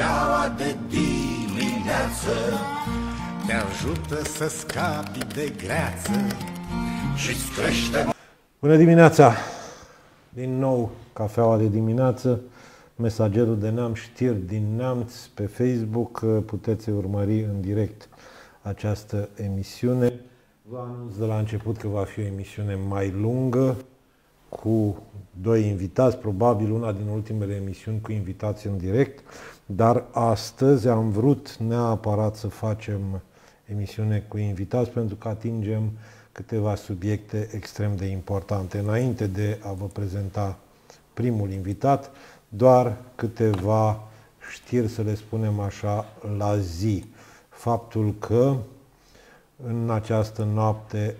Cafeaua de dimineață Te ajută să scapi de greață Și-ți crește Bună dimineața! Din nou, cafeaua de dimineață, mesagerul de neam, știri din neamț pe Facebook. Puteți urmări în direct această emisiune. Vă anunț de la început că va fi o emisiune mai lungă, cu doi invitați, probabil una din ultimele emisiuni cu invitați în direct, dar astăzi am vrut neapărat să facem emisiune cu invitați pentru că atingem câteva subiecte extrem de importante. Înainte de a vă prezenta primul invitat, doar câteva știri, să le spunem așa, la zi. Faptul că în această noapte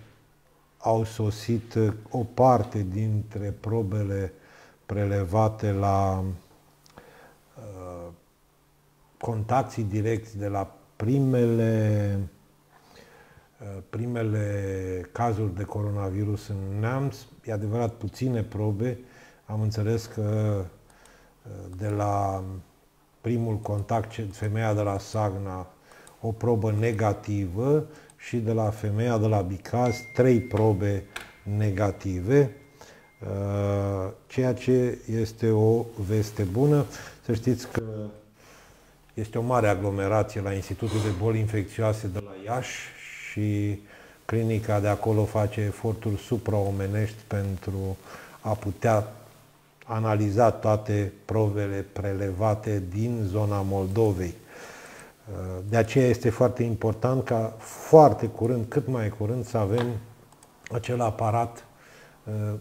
au sosit o parte dintre probele prelevate la uh, contacții direcți de la primele uh, primele cazuri de coronavirus în Neamț, e adevărat puține probe, am înțeles că uh, de la primul contact, femeia de la Sagna, o probă negativă și de la femeia de la Bicaz, trei probe negative, uh, ceea ce este o veste bună. Să știți că este o mare aglomerație la Institutul de Boli Infecțioase de la Iași și clinica de acolo face eforturi supraomenești pentru a putea analiza toate probele prelevate din zona Moldovei. De aceea este foarte important ca foarte curând, cât mai curând, să avem acel aparat uh,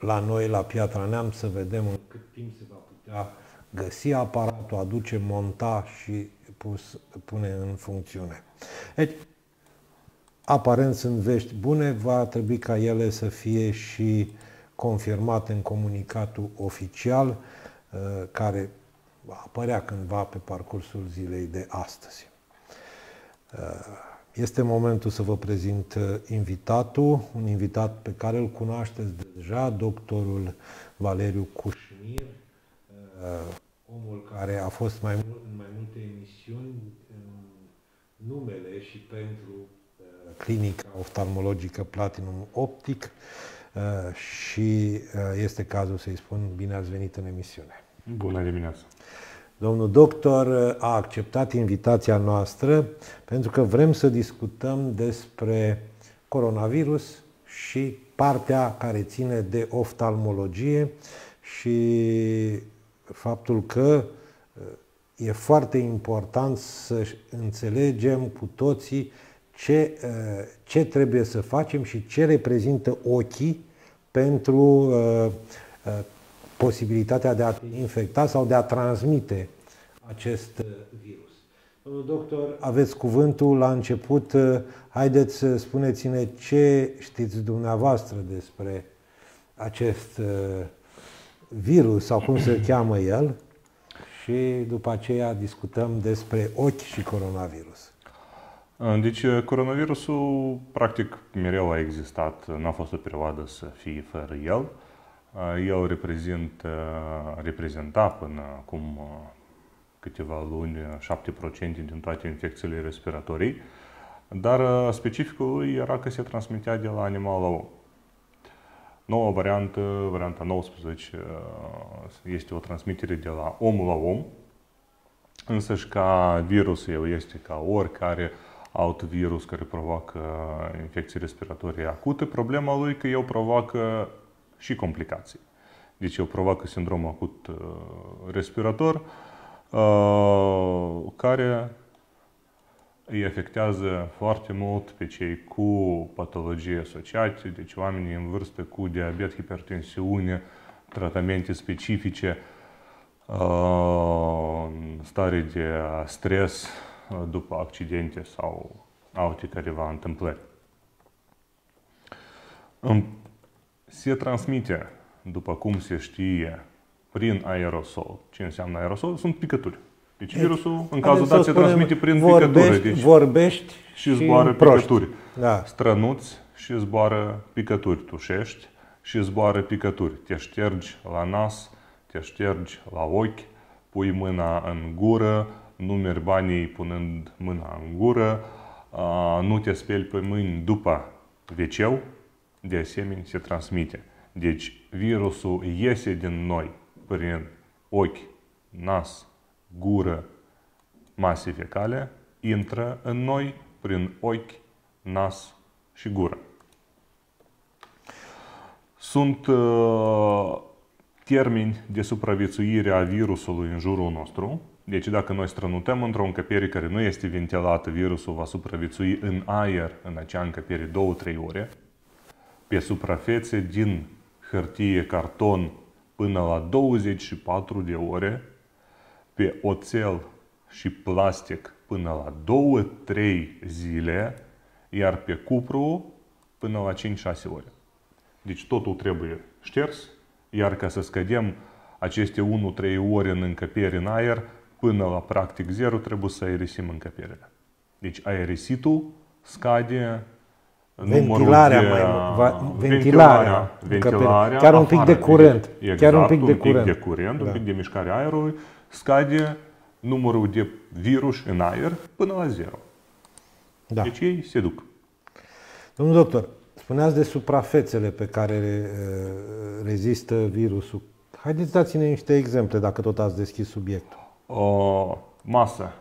la noi, la Piatra Neamț, să vedem în cât timp se va putea găsi aparatul, aduce, monta și pus, pune în funcțiune. Deci, aparent sunt vești bune, va trebui ca ele să fie și confirmate în comunicatul oficial, uh, care va apărea cândva pe parcursul zilei de astăzi. Uh, este momentul să vă prezint uh, invitatul, un invitat pe care îl cunoașteți deja, doctorul Valeriu Cușnir, omul care a fost mai mult, în mai multe emisiuni în numele și pentru clinica oftalmologică Platinum Optic, Uh, și uh, este cazul să-i spun bine ați venit în emisiune. Bună dimineața! Domnul doctor uh, a acceptat invitația noastră pentru că vrem să discutăm despre coronavirus și partea care ține de oftalmologie și faptul că e foarte important să înțelegem cu toții ce, ce trebuie să facem și ce reprezintă ochii pentru uh, uh, posibilitatea de a te infecta sau de a transmite acest uh, virus. Domnul doctor, aveți cuvântul la început. Uh, haideți să spuneți-ne ce știți dumneavoastră despre acest uh, virus sau cum se cheamă el și după aceea discutăm despre ochi și coronavirus. Deci, coronavirusul, practic, mereu a existat, n-a fost o perioadă să fie fără el. El reprezintă, reprezenta până acum câteva luni 7% din toate infecțiile respiratorii, dar specificul lui era că se transmitea de la animal la om. Noua variantă, varianta 19, este o transmitere de la om la om, însă și ca virus el este ca oricare uh, alt virus care provoacă infecții respiratorii acute. Problema lui că el provoacă și complicații. Deci el provoacă sindrom acut uh, respirator, uh, care îi afectează foarte mult pe cei cu patologii asociate, deci oamenii în vârstă cu diabet, hipertensiune, tratamente specifice, uh, stare de stres, după accidente sau alte careva întâmplări. Se transmite, după cum se știe, prin aerosol. Ce înseamnă aerosol? Sunt picături. Deci, deci virusul, în cazul dat, se transmite prin vorbești, picături. Deci, vorbești și zboară și picături. Da. Strănuți și zboară picături. Tușești și zboară picături. Te ștergi la nas, te ștergi la ochi, pui mâna în gură, numeri banii punând mâna în gură, nu te speli pe mâini după wc de asemenea se transmite. Deci virusul iese din noi prin ochi, nas, gură, mase fecale, intră în noi prin ochi, nas și gură. Sunt uh, termeni de supraviețuire a virusului în jurul nostru. Deci dacă noi strănutăm într-o încăpere care nu este ventilată, virusul va supraviețui în aer în acea încăpere 2-3 ore, pe suprafețe din hârtie, carton până la 24 de ore, pe oțel și plastic până la 2-3 zile, iar pe cupru până la 5-6 ore. Deci totul trebuie șters, iar ca să scădem aceste 1-3 ore în încăpere în aer, până la practic zero, trebuie să aerisim încăperile. Deci aerisitul scade ventilarea, de, mai, va, ventilarea, ventilarea, chiar un pic de curent, exact, chiar un pic de curent, de curent da. un pic de mișcare aerului, scade numărul de virus în aer până la zero. Da. Deci ei se duc. Domnul doctor, spuneați de suprafețele pe care uh, rezistă virusul. Haideți dați-ne niște exemple, dacă tot ați deschis subiectul. O masă,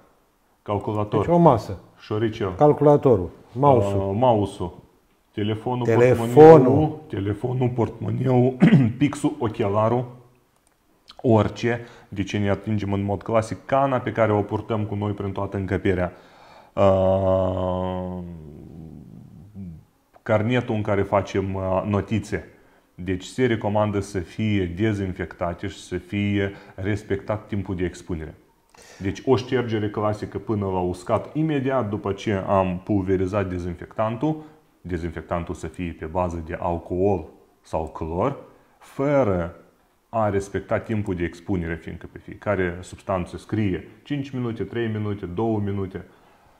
calculator. Deci o masă. Șoricel. Calculatorul, mouse-ul. Uh, mouse-ul. Telefonul, telefonul, portmoneu, telefonul, portmoneu, pixul, ochelarul, orice, de ce ne atingem în mod clasic, cana pe care o purtăm cu noi prin toată încăperea, uh, carnetul în care facem uh, notițe. Deci se recomandă să fie dezinfectate și să fie respectat timpul de expunere. Deci o ștergere clasică până la uscat, imediat după ce am pulverizat dezinfectantul, dezinfectantul să fie pe bază de alcool sau clor, fără a respecta timpul de expunere, fiindcă pe fiecare substanță scrie 5 minute, 3 minute, 2 minute,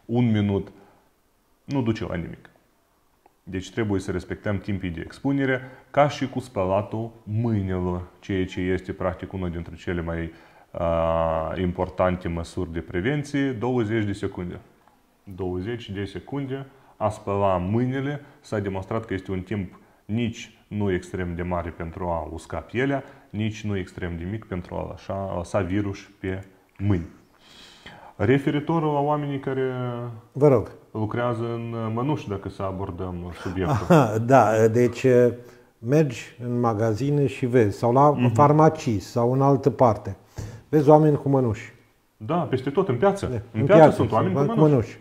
1 minut, nu duce la nimic. Deci trebuie să respectăm timpii de expunere, ca și cu spălatul mâinilor, ceea ce este practic una dintre cele mai uh, importante măsuri de prevenție, 20 de secunde. 20 de secunde a spăla mâinile s-a demonstrat că este un timp nici nu extrem de mare pentru a usca pielea, nici nu extrem de mic pentru a lăsa, a lăsa virus pe mâini. Referitor la oamenii care Vă rog. lucrează în mănuși, dacă să abordăm subiectul. Aha, da, deci mergi în magazine și vezi, sau la uh-huh. farmacii, sau în altă parte. Vezi oameni cu mănuși. Da, peste tot, în piață. De, în, în piață, piață sunt oameni cu mănuși. mănuși.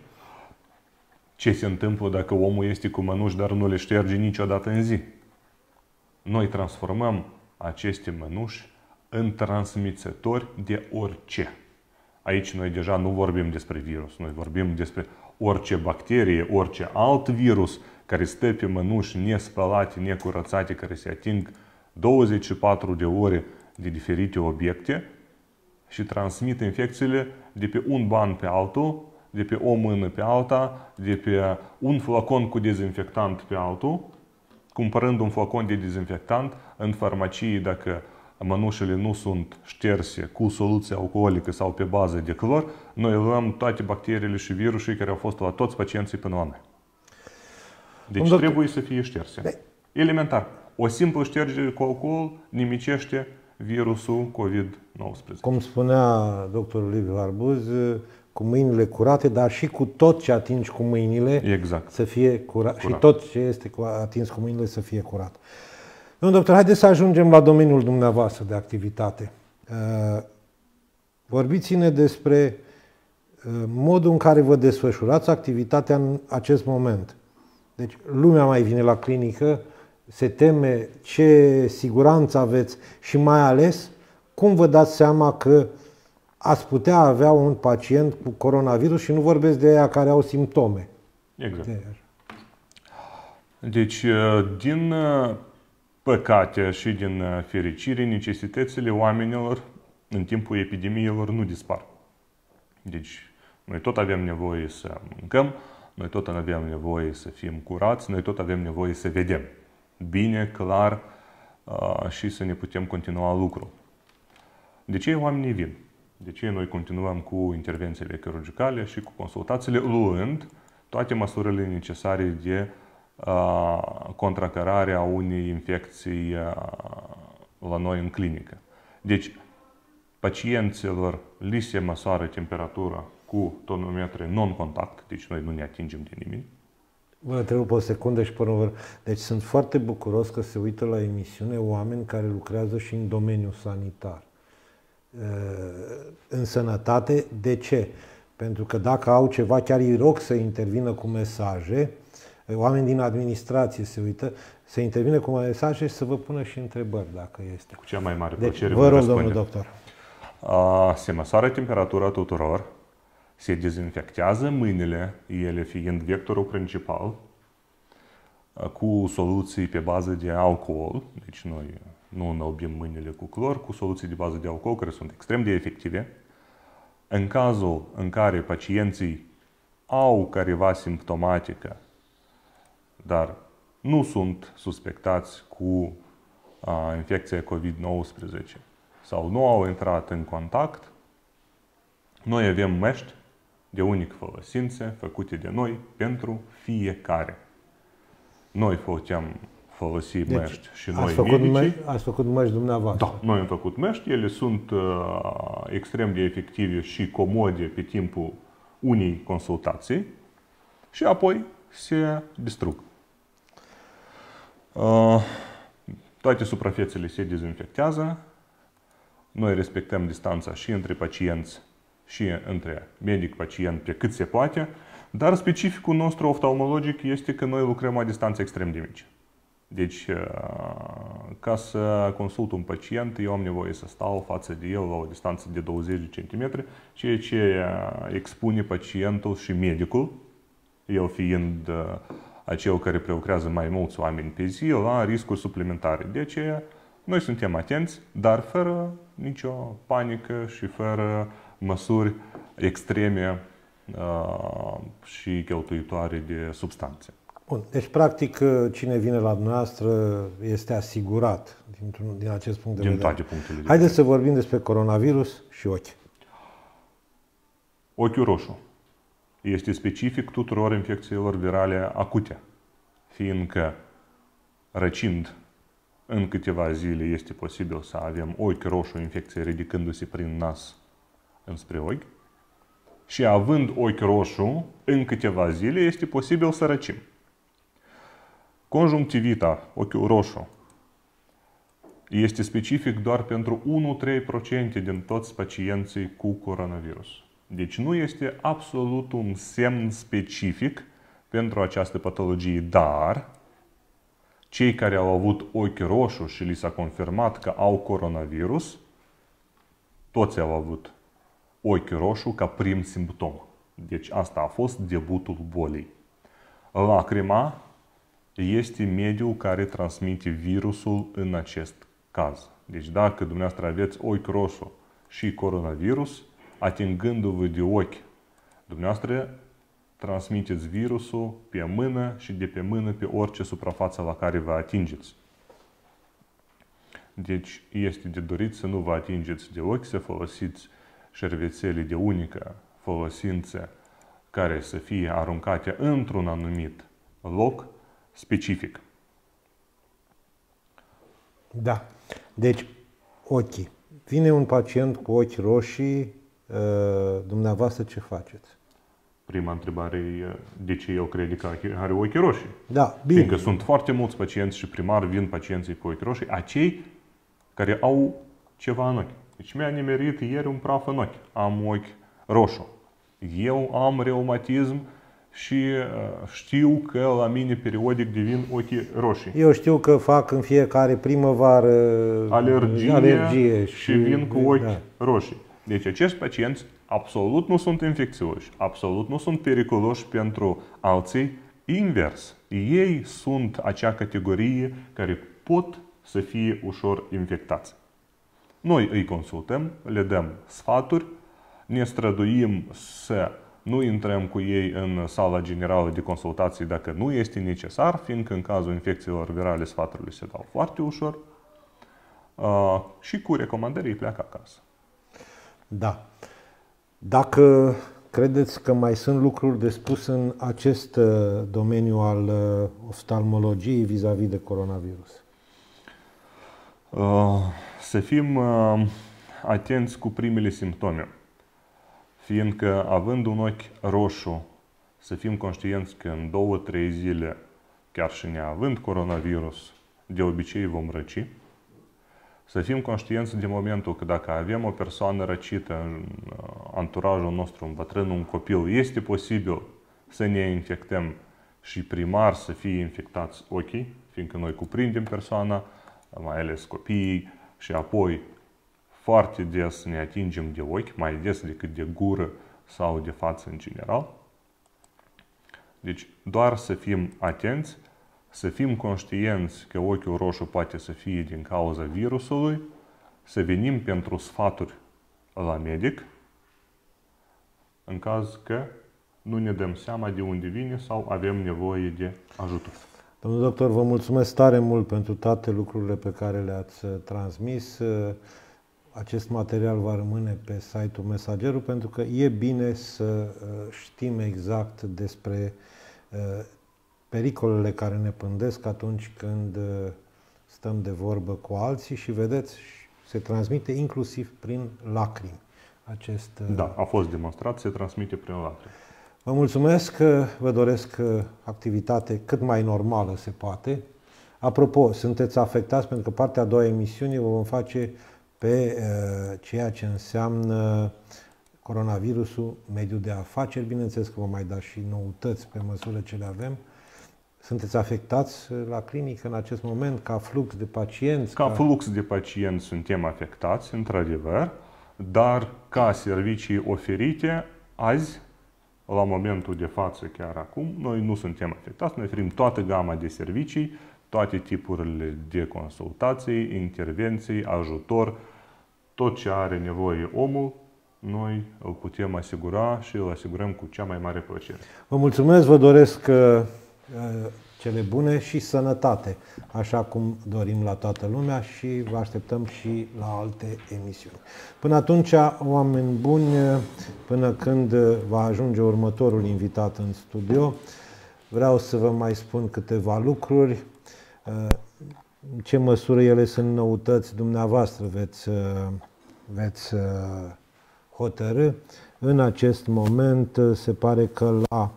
Ce se întâmplă dacă omul este cu mănuși, dar nu le șterge niciodată în zi? Noi transformăm aceste mănuși în transmițători de orice. Aici noi deja nu vorbim despre virus, noi vorbim despre orice bacterie, orice alt virus care stă pe mănuși nespălate, necurățate, care se ating 24 de ore de diferite obiecte și transmit infecțiile de pe un ban pe altul, de pe o mână pe alta, de pe un flacon cu dezinfectant pe altul, cumpărând un flacon de dezinfectant în farmacie dacă mănușile nu sunt șterse cu soluție alcoolică sau pe bază de clor, noi luăm toate bacteriile și virusii care au fost la toți pacienții până la noi. Deci doctor... trebuie să fie șterse. De... Elementar. O simplă ștergere cu alcool nimicește virusul COVID-19. Cum spunea doctorul Liviu Arbuz, cu mâinile curate, dar și cu tot ce atingi cu mâinile exact. să fie curat. curat. Și tot ce este atins cu mâinile să fie curat. Domnul doctor, haideți să ajungem la domeniul dumneavoastră de activitate. Uh, vorbiți-ne despre uh, modul în care vă desfășurați activitatea în acest moment. Deci lumea mai vine la clinică, se teme ce siguranță aveți și mai ales cum vă dați seama că ați putea avea un pacient cu coronavirus și nu vorbesc de aia care au simptome. Exact. Deci, uh, din păcate și din uh, fericire, necesitățile oamenilor în timpul epidemiilor nu dispar. Deci, noi tot avem nevoie să mâncăm, noi tot avem nevoie să fim curați, noi tot avem nevoie să vedem bine, clar uh, și să ne putem continua lucrul. De ce oamenii vin? De ce noi continuăm cu intervențiile chirurgicale și cu consultațiile, luând toate măsurile necesare de uh, contracarare a unei infecții uh, la noi în clinică. Deci, pacienților li se măsoară temperatura cu tonometre non-contact, deci noi nu ne atingem de nimeni. Vă întrerup o secundă și până vor. Deci sunt foarte bucuros că se uită la emisiune oameni care lucrează și în domeniul sanitar. În sănătate, de ce? Pentru că dacă au ceva, chiar îi rog să intervină cu mesaje, oameni din administrație se uită, să intervină cu mesaje și să vă pună și întrebări, dacă este. Cu cea mai mare deci, plăcere vă rog, domnul doctor. Se măsoară temperatura tuturor, se dezinfectează mâinile, ele fiind vectorul principal, cu soluții pe bază de alcool, deci noi nu înălbim mâinile cu clor, cu soluții de bază de alcool care sunt extrem de efective. În cazul în care pacienții au careva simptomatică, dar nu sunt suspectați cu a, infecția COVID-19 sau nu au intrat în contact, noi avem mești de unic folosință făcute de noi pentru fiecare. Noi făceam folosi deci, mești și noi ați făcut medicii. Me- ați făcut mești dumneavoastră. Da, noi am făcut mești. Ele sunt uh, extrem de efective și comode pe timpul unei consultații și apoi se distrug. Uh, toate suprafețele se dezinfectează. Noi respectăm distanța și între pacienți și între medic-pacient pe cât se poate, dar specificul nostru oftalmologic este că noi lucrăm la distanțe extrem de mici. Deci, uh, ca să consult un pacient, eu am nevoie să stau față de el la o distanță de 20 de cm, ceea ce uh, expune pacientul și medicul, el fiind uh, acel care prelucrează mai mulți oameni pe zi, la riscuri suplimentare. De aceea, noi suntem atenți, dar fără nicio panică și fără măsuri extreme uh, și cheltuitoare de substanțe. Bun. Deci, practic, cine vine la dumneavoastră este asigurat din, din acest punct de din vedere. Toate punctele de Haideți să vorbim despre coronavirus și ochi. Ochiul roșu este specific tuturor infecțiilor virale acute, fiindcă răcind în câteva zile este posibil să avem ochi roșu, infecție ridicându-se prin nas înspre ochi, și având ochi roșu, în câteva zile este posibil să răcim. Conjunctivita, ochiul roșu, este specific doar pentru 1-3% din toți pacienții cu coronavirus. Deci nu este absolut un semn specific pentru această patologie, dar cei care au avut ochi roșu și li s-a confirmat că au coronavirus, toți au avut ochi roșu ca prim simptom. Deci asta a fost debutul bolii. Lacrima este mediul care transmite virusul în acest caz. Deci dacă dumneavoastră aveți ochi roșu și coronavirus, atingându-vă de ochi, dumneavoastră transmiteți virusul pe mână și de pe mână pe orice suprafață la care vă atingeți. Deci este de dorit să nu vă atingeți de ochi, să folosiți șervețele de unică folosință care să fie aruncate într-un anumit loc specific. Da. Deci, ochii. Vine un pacient cu ochi roșii, ă, dumneavoastră ce faceți? Prima întrebare e de ce eu cred că are ochi roșii. Da, bine. Fiindcă sunt foarte mulți pacienți și primar vin pacienții cu ochi roșii, acei care au ceva în ochi. Deci mi-a nimerit ieri un praf în ochi. Am ochi roșu. Eu am reumatism și uh, știu că la mine periodic devin ochii roșii. Eu știu că fac în fiecare primăvară alergie, alergie și, și vin cu ochi da. roșii. Deci acești pacienți absolut nu sunt infecțioși, absolut nu sunt periculoși pentru alții, invers. Ei sunt acea categorie care pot să fie ușor infectați. Noi îi consultăm, le dăm sfaturi, ne străduim să nu intrăm cu ei în sala generală de consultații dacă nu este necesar, fiindcă în cazul infecțiilor virale sfaturile se dau foarte ușor și cu recomandări îi pleacă acasă. Da. Dacă credeți că mai sunt lucruri de spus în acest uh, domeniu al uh, oftalmologiei vis-a-vis de coronavirus? Uh, să fim uh, atenți cu primele simptome, fiindcă având un ochi roșu, să fim conștienți că în două, trei zile, chiar și neavând coronavirus, de obicei vom răci, să fim conștienți de momentul că dacă avem o persoană răcită în uh, anturajul nostru, un bătrân, un copil, este posibil să ne infectăm și primar să fie infectați ochii, fiindcă noi cuprindem persoana, mai ales copiii, și apoi foarte des ne atingem de ochi, mai des decât de gură sau de față în general. Deci doar să fim atenți să fim conștienți că ochiul roșu poate să fie din cauza virusului, să venim pentru sfaturi la medic, în caz că nu ne dăm seama de unde vine sau avem nevoie de ajutor. Domnul doctor, vă mulțumesc tare mult pentru toate lucrurile pe care le-ați uh, transmis. Uh, acest material va rămâne pe site-ul Mesagerul pentru că e bine să uh, știm exact despre pericolele care ne pândesc atunci când uh, stăm de vorbă cu alții și vedeți, se transmite inclusiv prin lacrimi. Acest, uh, da, a fost demonstrat, se transmite prin lacrimi. Vă mulțumesc, vă doresc uh, activitate cât mai normală se poate. Apropo, sunteți afectați pentru că partea a doua emisiunii vă vom face pe uh, ceea ce înseamnă coronavirusul, mediul de afaceri. Bineînțeles că vom mai da și noutăți pe măsură ce le avem. Sunteți afectați la clinică în acest moment ca flux de pacienți? Ca, ca flux de pacienți suntem afectați, într-adevăr, dar ca servicii oferite azi, la momentul de față, chiar acum, noi nu suntem afectați, noi oferim toată gama de servicii, toate tipurile de consultații, intervenții, ajutor, tot ce are nevoie omul, noi îl putem asigura și îl asigurăm cu cea mai mare plăcere. Vă mulțumesc, vă doresc uh, Uh, cele bune și sănătate, așa cum dorim la toată lumea și vă așteptăm și la alte emisiuni. Până atunci, oameni buni, până când va ajunge următorul invitat în studio, vreau să vă mai spun câteva lucruri. Uh, în ce măsură ele sunt noutăți, dumneavoastră veți, uh, veți hotărâ. În acest moment se pare că la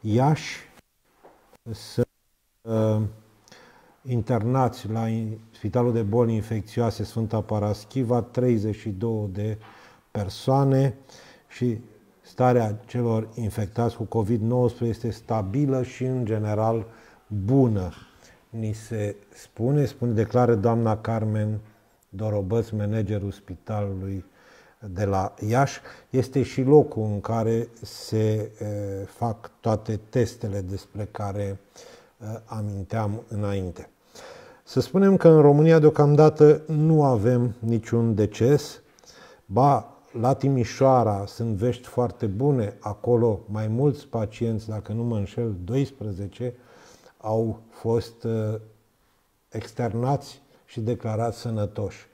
Iași să uh, internați la Spitalul de Boli Infecțioase Sfânta Paraschiva 32 de persoane și starea celor infectați cu COVID-19 este stabilă și în general bună. Ni se spune, spune, declară doamna Carmen Dorobăț, managerul spitalului de la Iași, este și locul în care se fac toate testele despre care aminteam înainte. Să spunem că în România deocamdată nu avem niciun deces, ba la Timișoara sunt vești foarte bune, acolo mai mulți pacienți, dacă nu mă înșel, 12, au fost externați și declarați sănătoși.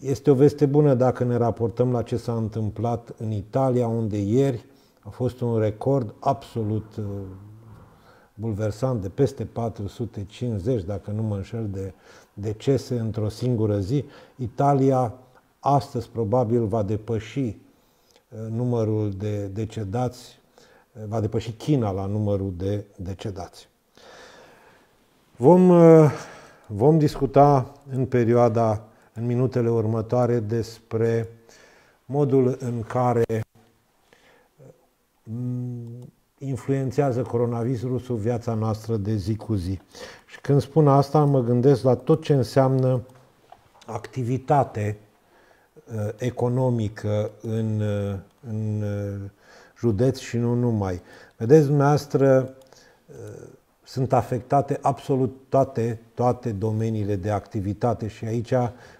Este o veste bună dacă ne raportăm la ce s-a întâmplat în Italia, unde ieri a fost un record absolut uh, bulversant de peste 450, dacă nu mă înșel, de decese într-o singură zi. Italia astăzi probabil va depăși uh, numărul de decedați, uh, va depăși China la numărul de decedați. Vom, vom discuta în perioada în minutele următoare despre modul în care mm, influențează coronavirusul viața noastră de zi cu zi. Și când spun asta, mă gândesc la tot ce înseamnă activitate uh, economică în, uh, în uh, județ și nu numai. Vedeți, dumneavoastră, sunt afectate absolut toate, toate domeniile de activitate și aici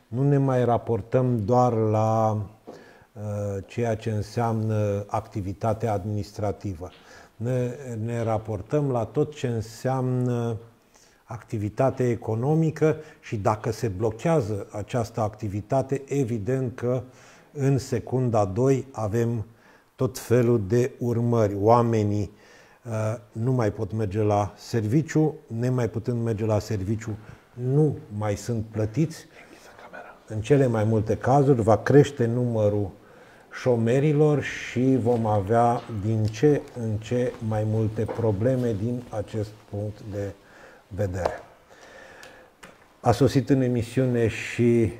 nu ne mai raportăm doar la uh, ceea ce înseamnă activitatea administrativă. Ne, ne raportăm la tot ce înseamnă activitate economică și dacă se blochează această activitate, evident că în secunda 2 avem tot felul de urmări. Oamenii uh, nu mai pot merge la serviciu, nemai putând merge la serviciu, nu mai sunt plătiți. În cele mai multe cazuri va crește numărul șomerilor și vom avea din ce în ce mai multe probleme din acest punct de vedere. A sosit în emisiune și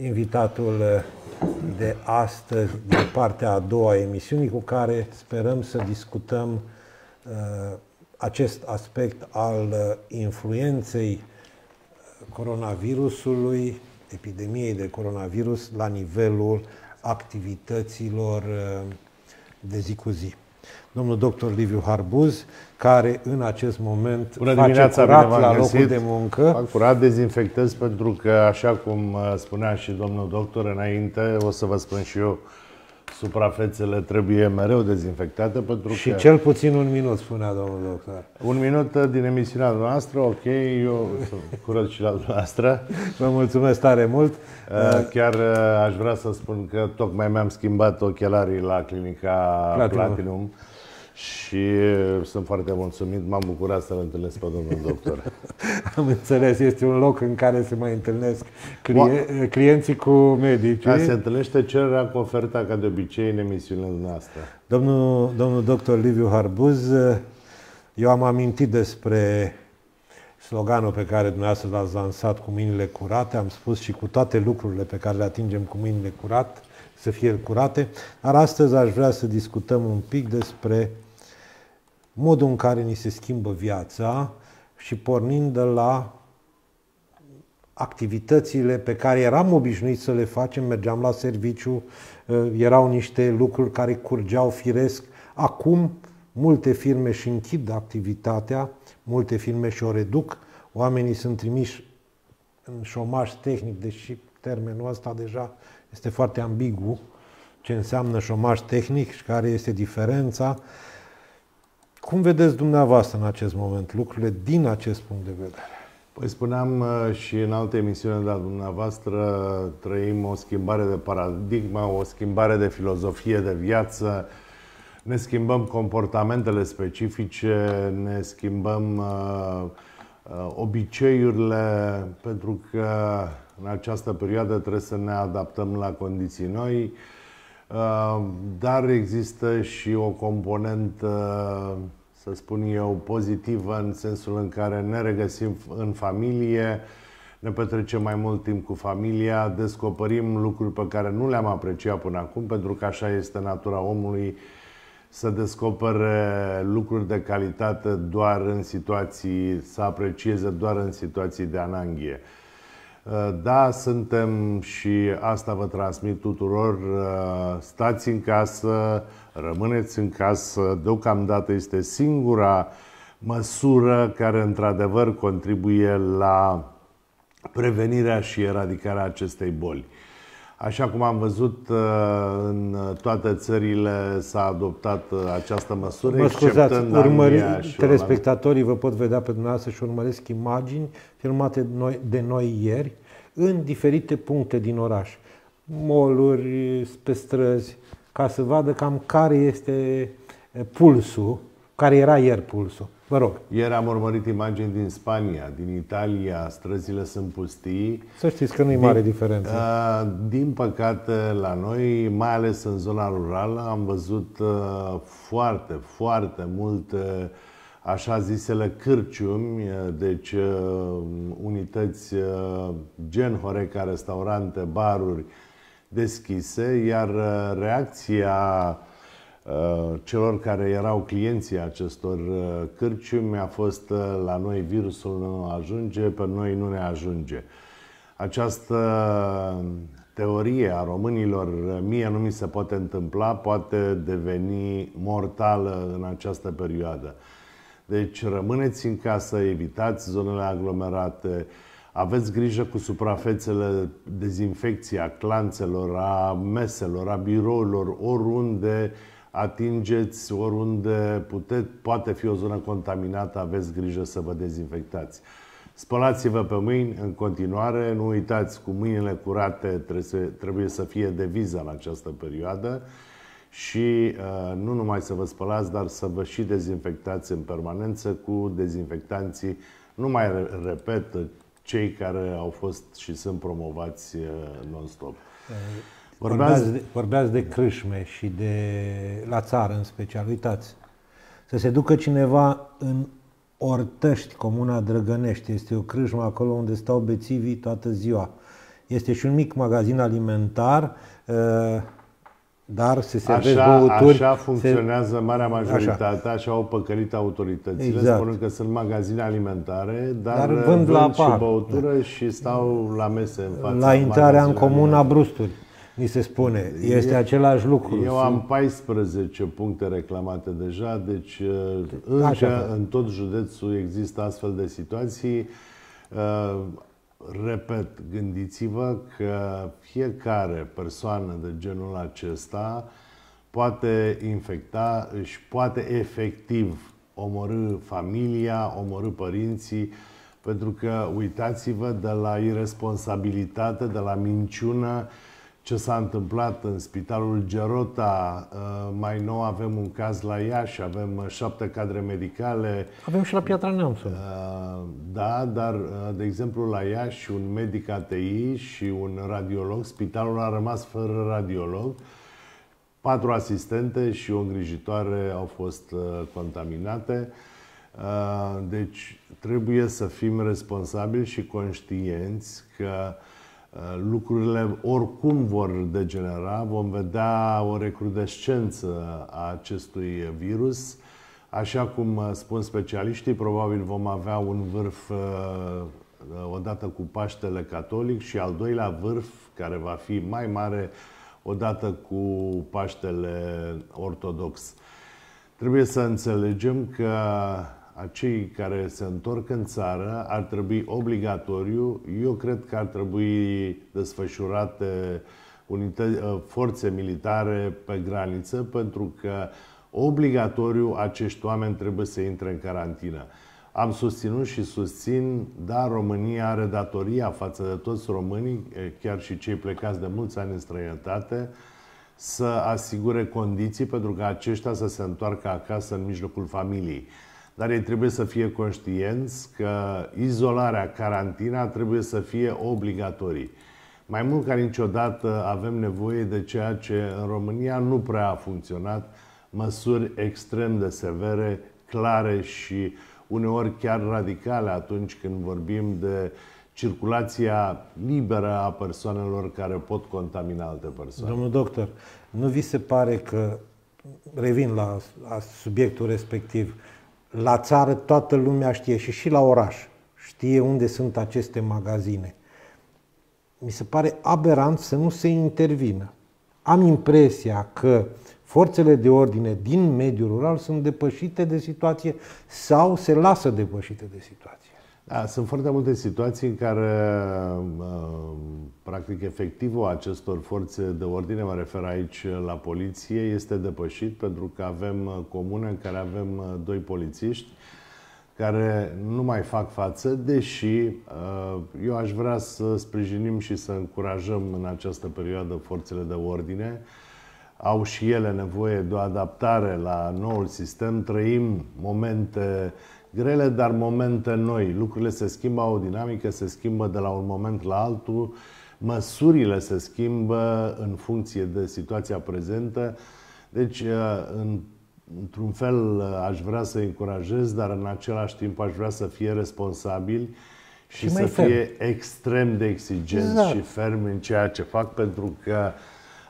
invitatul de astăzi din partea a doua a emisiunii cu care sperăm să discutăm uh, acest aspect al uh, influenței coronavirusului, epidemiei de coronavirus la nivelul activităților uh, de zi cu zi. Domnul doctor Liviu Harbuz, care în acest moment Bună face curat la locul de muncă. Fac curat, dezinfectez pentru că, așa cum uh, spunea și domnul doctor înainte, o să vă spun și eu, suprafețele trebuie mereu dezinfectate pentru și că... cel puțin un minut, spunea domnul doctor. Un minut uh, din emisiunea noastră, ok, eu curăț și la dumneavoastră. Vă mulțumesc tare mult. Uh, chiar aș vrea să spun că tocmai mi-am schimbat ochelarii la clinica Platinum. Platinum și sunt foarte mulțumit, m-am bucurat să-l întâlnesc pe domnul doctor. Am înțeles, este un loc în care se mai întâlnesc clie- clienții cu medici. Da, se întâlnește cererea cu oferta, ca de obicei, în emisiunile noastre. Domnul, domnul doctor Liviu Harbuz, eu am amintit despre sloganul pe care dumneavoastră l-ați lansat cu mâinile curate, am spus și cu toate lucrurile pe care le atingem cu mâinile curate, să fie curate, dar astăzi aș vrea să discutăm un pic despre modul în care ni se schimbă viața și pornind de la activitățile pe care eram obișnuiți să le facem, mergeam la serviciu, uh, erau niște lucruri care curgeau firesc. Acum multe firme și închid activitatea, multe firme și o reduc, oamenii sunt trimiși în șomaj tehnic, deși termenul ăsta deja este foarte ambigu, ce înseamnă șomaj tehnic și care este diferența. Cum vedeți dumneavoastră în acest moment lucrurile din acest punct de vedere? Păi spuneam uh, și în alte emisiuni de la dumneavoastră, trăim o schimbare de paradigmă, o schimbare de filozofie de viață, ne schimbăm comportamentele specifice, ne schimbăm uh, uh, obiceiurile, pentru că în această perioadă trebuie să ne adaptăm la condiții noi. Uh, dar există și o componentă, să spun eu, pozitivă în sensul în care ne regăsim în familie, ne petrecem mai mult timp cu familia, descoperim lucruri pe care nu le-am apreciat până acum, pentru că așa este natura omului, să descopere lucruri de calitate doar în situații, să aprecieze doar în situații de ananghie. Uh, da, suntem și asta vă transmit tuturor. Uh, stați în casă, rămâneți în casă. Deocamdată este singura măsură care într-adevăr contribuie la prevenirea și eradicarea acestei boli. Așa cum am văzut uh, în toate țările s-a adoptat această măsură, Mă scuzați, urmări, telespectatorii vă pot vedea pe dumneavoastră și urmăresc imagini filmate de noi, de noi ieri în diferite puncte din oraș. Moluri, pe străzi, ca să vadă cam care este pulsul, care era ieri pulsul. Vă rog. Ieri am urmărit imagini din Spania, din Italia, străzile sunt pustii. Să știți că nu e mare din, diferență. Uh, din păcate, la noi, mai ales în zona rurală, am văzut uh, foarte, foarte multe așa zisele cârciumi, deci unități gen Horeca, restaurante, baruri deschise, iar reacția celor care erau clienții acestor cârciumi a fost la noi virusul nu ajunge, pe noi nu ne ajunge. Această teorie a românilor, mie nu mi se poate întâmpla, poate deveni mortală în această perioadă. Deci rămâneți în casă, evitați zonele aglomerate, aveți grijă cu suprafețele, dezinfecția clanțelor, a meselor, a birourilor, oriunde atingeți, oriunde puteți, poate fi o zonă contaminată, aveți grijă să vă dezinfectați. Spălați-vă pe mâini în continuare, nu uitați, cu mâinile curate trebuie să, trebuie să fie deviza în această perioadă și uh, nu numai să vă spălați, dar să vă și dezinfectați în permanență cu dezinfectanții, nu mai repet, cei care au fost și sunt promovați uh, non-stop. Vorbeați de, vorbeați de crâșme și de la țară în special. Uitați, să se ducă cineva în Ortăști, comuna Drăgănești. Este o crâșmă acolo unde stau bețivii toată ziua. Este și un mic magazin alimentar, uh, dar se servesc așa, băuturi. Așa funcționează se... marea majoritate, așa, așa au păcălit autoritățile, exact. spunând că sunt magazine alimentare, dar, dar vând, vând la și băutură da. și stau la mese în fața La intrarea în comuna Brusturi ni se spune. Este e, același lucru. Eu am 14 puncte reclamate deja, deci uh, încă în tot județul există astfel de situații. Uh, repet, gândiți-vă că fiecare persoană de genul acesta poate infecta, își poate efectiv omorâ familia, omorâ părinții, pentru că uitați-vă de la irresponsabilitate, de la minciună, ce s-a întâmplat în spitalul Gerota. Uh, mai nou avem un caz la Iași, avem uh, șapte cadre medicale. Avem și la Piatra Neamț. Uh, da, dar, de exemplu, la Iași un medic ATI și un radiolog. Spitalul a rămas fără radiolog. Patru asistente și o îngrijitoare au fost contaminate. Deci trebuie să fim responsabili și conștienți că Uh, lucrurile oricum vor degenera, vom vedea o recrudescență a acestui virus. Așa cum uh, spun specialiștii, probabil vom avea un vârf uh, odată cu Paștele Catolic și al doilea vârf, care va fi mai mare, odată cu Paștele Ortodox. Trebuie să înțelegem că acei care se întorc în țară ar trebui obligatoriu, eu cred că ar trebui desfășurate unită- ă, forțe militare pe graniță, pentru că obligatoriu acești oameni trebuie să intre în carantină. Am susținut și susțin, dar România are datoria față de toți românii, chiar și cei plecați de mulți ani în străinătate, să asigure condiții pentru ca aceștia să se întoarcă acasă în mijlocul familiei dar ei trebuie să fie conștienți că izolarea, carantina trebuie să fie obligatorii. Mai mult ca niciodată avem nevoie de ceea ce în România nu prea a funcționat, măsuri extrem de severe, clare și uneori chiar radicale atunci când vorbim de circulația liberă a persoanelor care pot contamina alte persoane. Domnul doctor, nu vi se pare că, revin la, la subiectul respectiv, la țară toată lumea știe și și la oraș știe unde sunt aceste magazine. Mi se pare aberant să nu se intervină. Am impresia că forțele de ordine din mediul rural sunt depășite de situație sau se lasă depășite de situație. Da, sunt foarte multe situații în care, practic, efectivul acestor forțe de ordine, mă refer aici la poliție, este depășit pentru că avem comune în care avem doi polițiști care nu mai fac față, deși eu aș vrea să sprijinim și să încurajăm în această perioadă forțele de ordine. Au și ele nevoie de o adaptare la noul sistem. Trăim momente grele, dar momente noi. Lucrurile se schimbă, au o dinamică, se schimbă de la un moment la altul, măsurile se schimbă în funcție de situația prezentă. Deci, uh, în, într-un fel, uh, aș vrea să încurajez, dar în același timp aș vrea să fie responsabili și, și să ferm. fie extrem de exigenți exact. și fermi în ceea ce fac, pentru că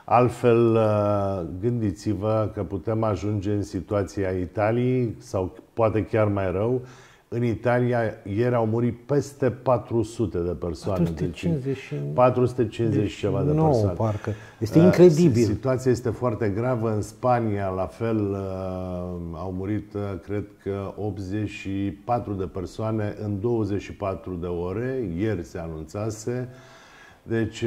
Altfel, uh, gândiți-vă că putem ajunge în situația Italiei sau poate chiar mai rău. În Italia ieri au murit peste 400 de persoane. 450, deci 450 deci ceva de persoane. parcă. Este incredibil. Situația este foarte gravă. În Spania, la fel, uh, au murit, uh, cred că, 84 de persoane în 24 de ore. Ieri se anunțase. Deci,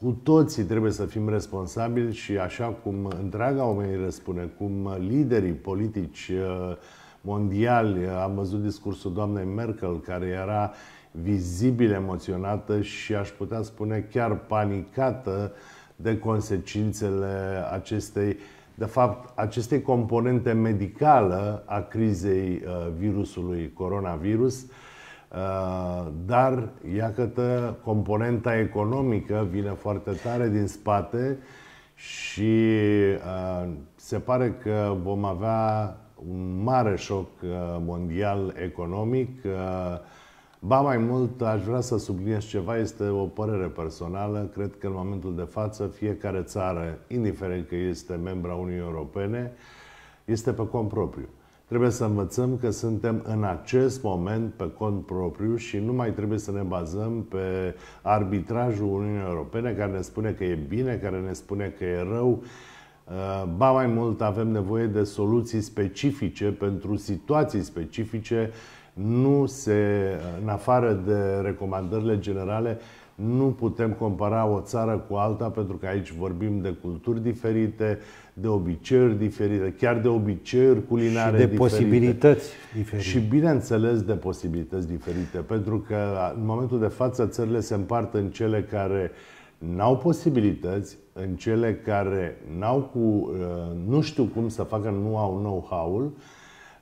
cu toții trebuie să fim responsabili și așa cum întreaga omenire spune, cum liderii politici, uh, mondiali. Am văzut discursul doamnei Merkel, care era vizibil emoționată și aș putea spune chiar panicată de consecințele acestei, de fapt, acestei componente medicală a crizei uh, virusului coronavirus. Uh, dar, iată, componenta economică vine foarte tare din spate și uh, se pare că vom avea un mare șoc mondial economic. Ba mai mult, aș vrea să subliniez ceva, este o părere personală. Cred că în momentul de față, fiecare țară, indiferent că este membra Uniunii Europene, este pe cont propriu. Trebuie să învățăm că suntem în acest moment pe cont propriu și nu mai trebuie să ne bazăm pe arbitrajul Uniunii Europene care ne spune că e bine, care ne spune că e rău. Ba mai mult, avem nevoie de soluții specifice pentru situații specifice nu se, în afară de recomandările generale, nu putem compara o țară cu alta pentru că aici vorbim de culturi diferite, de obiceiuri diferite, chiar de obiceiuri culinare și de diferite. posibilități diferite. Și bineînțeles de posibilități diferite, pentru că în momentul de față țările se împart în cele care n-au posibilități, în cele care n-au cu, uh, nu știu cum să facă, nu au know-how-ul,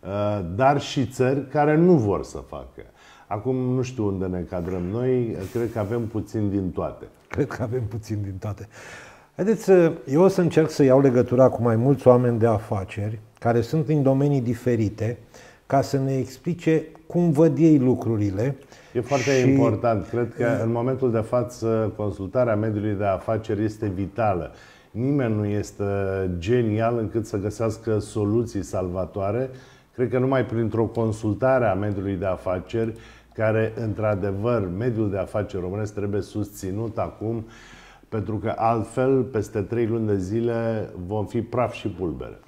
Uh, dar și țări care nu vor să facă. Acum nu știu unde ne cadrăm noi, cred că avem puțin din toate. Cred că avem puțin din toate. Haideți, eu o să încerc să iau legătura cu mai mulți oameni de afaceri care sunt în domenii diferite ca să ne explice cum văd ei lucrurile. E foarte și... important. Cred că în momentul de față consultarea mediului de afaceri este vitală. Nimeni nu este genial încât să găsească soluții salvatoare Cred că numai printr-o consultare a mediului de afaceri, care, într-adevăr, mediul de afaceri românesc trebuie susținut acum, pentru că altfel, peste trei luni de zile, vom fi praf și pulbere.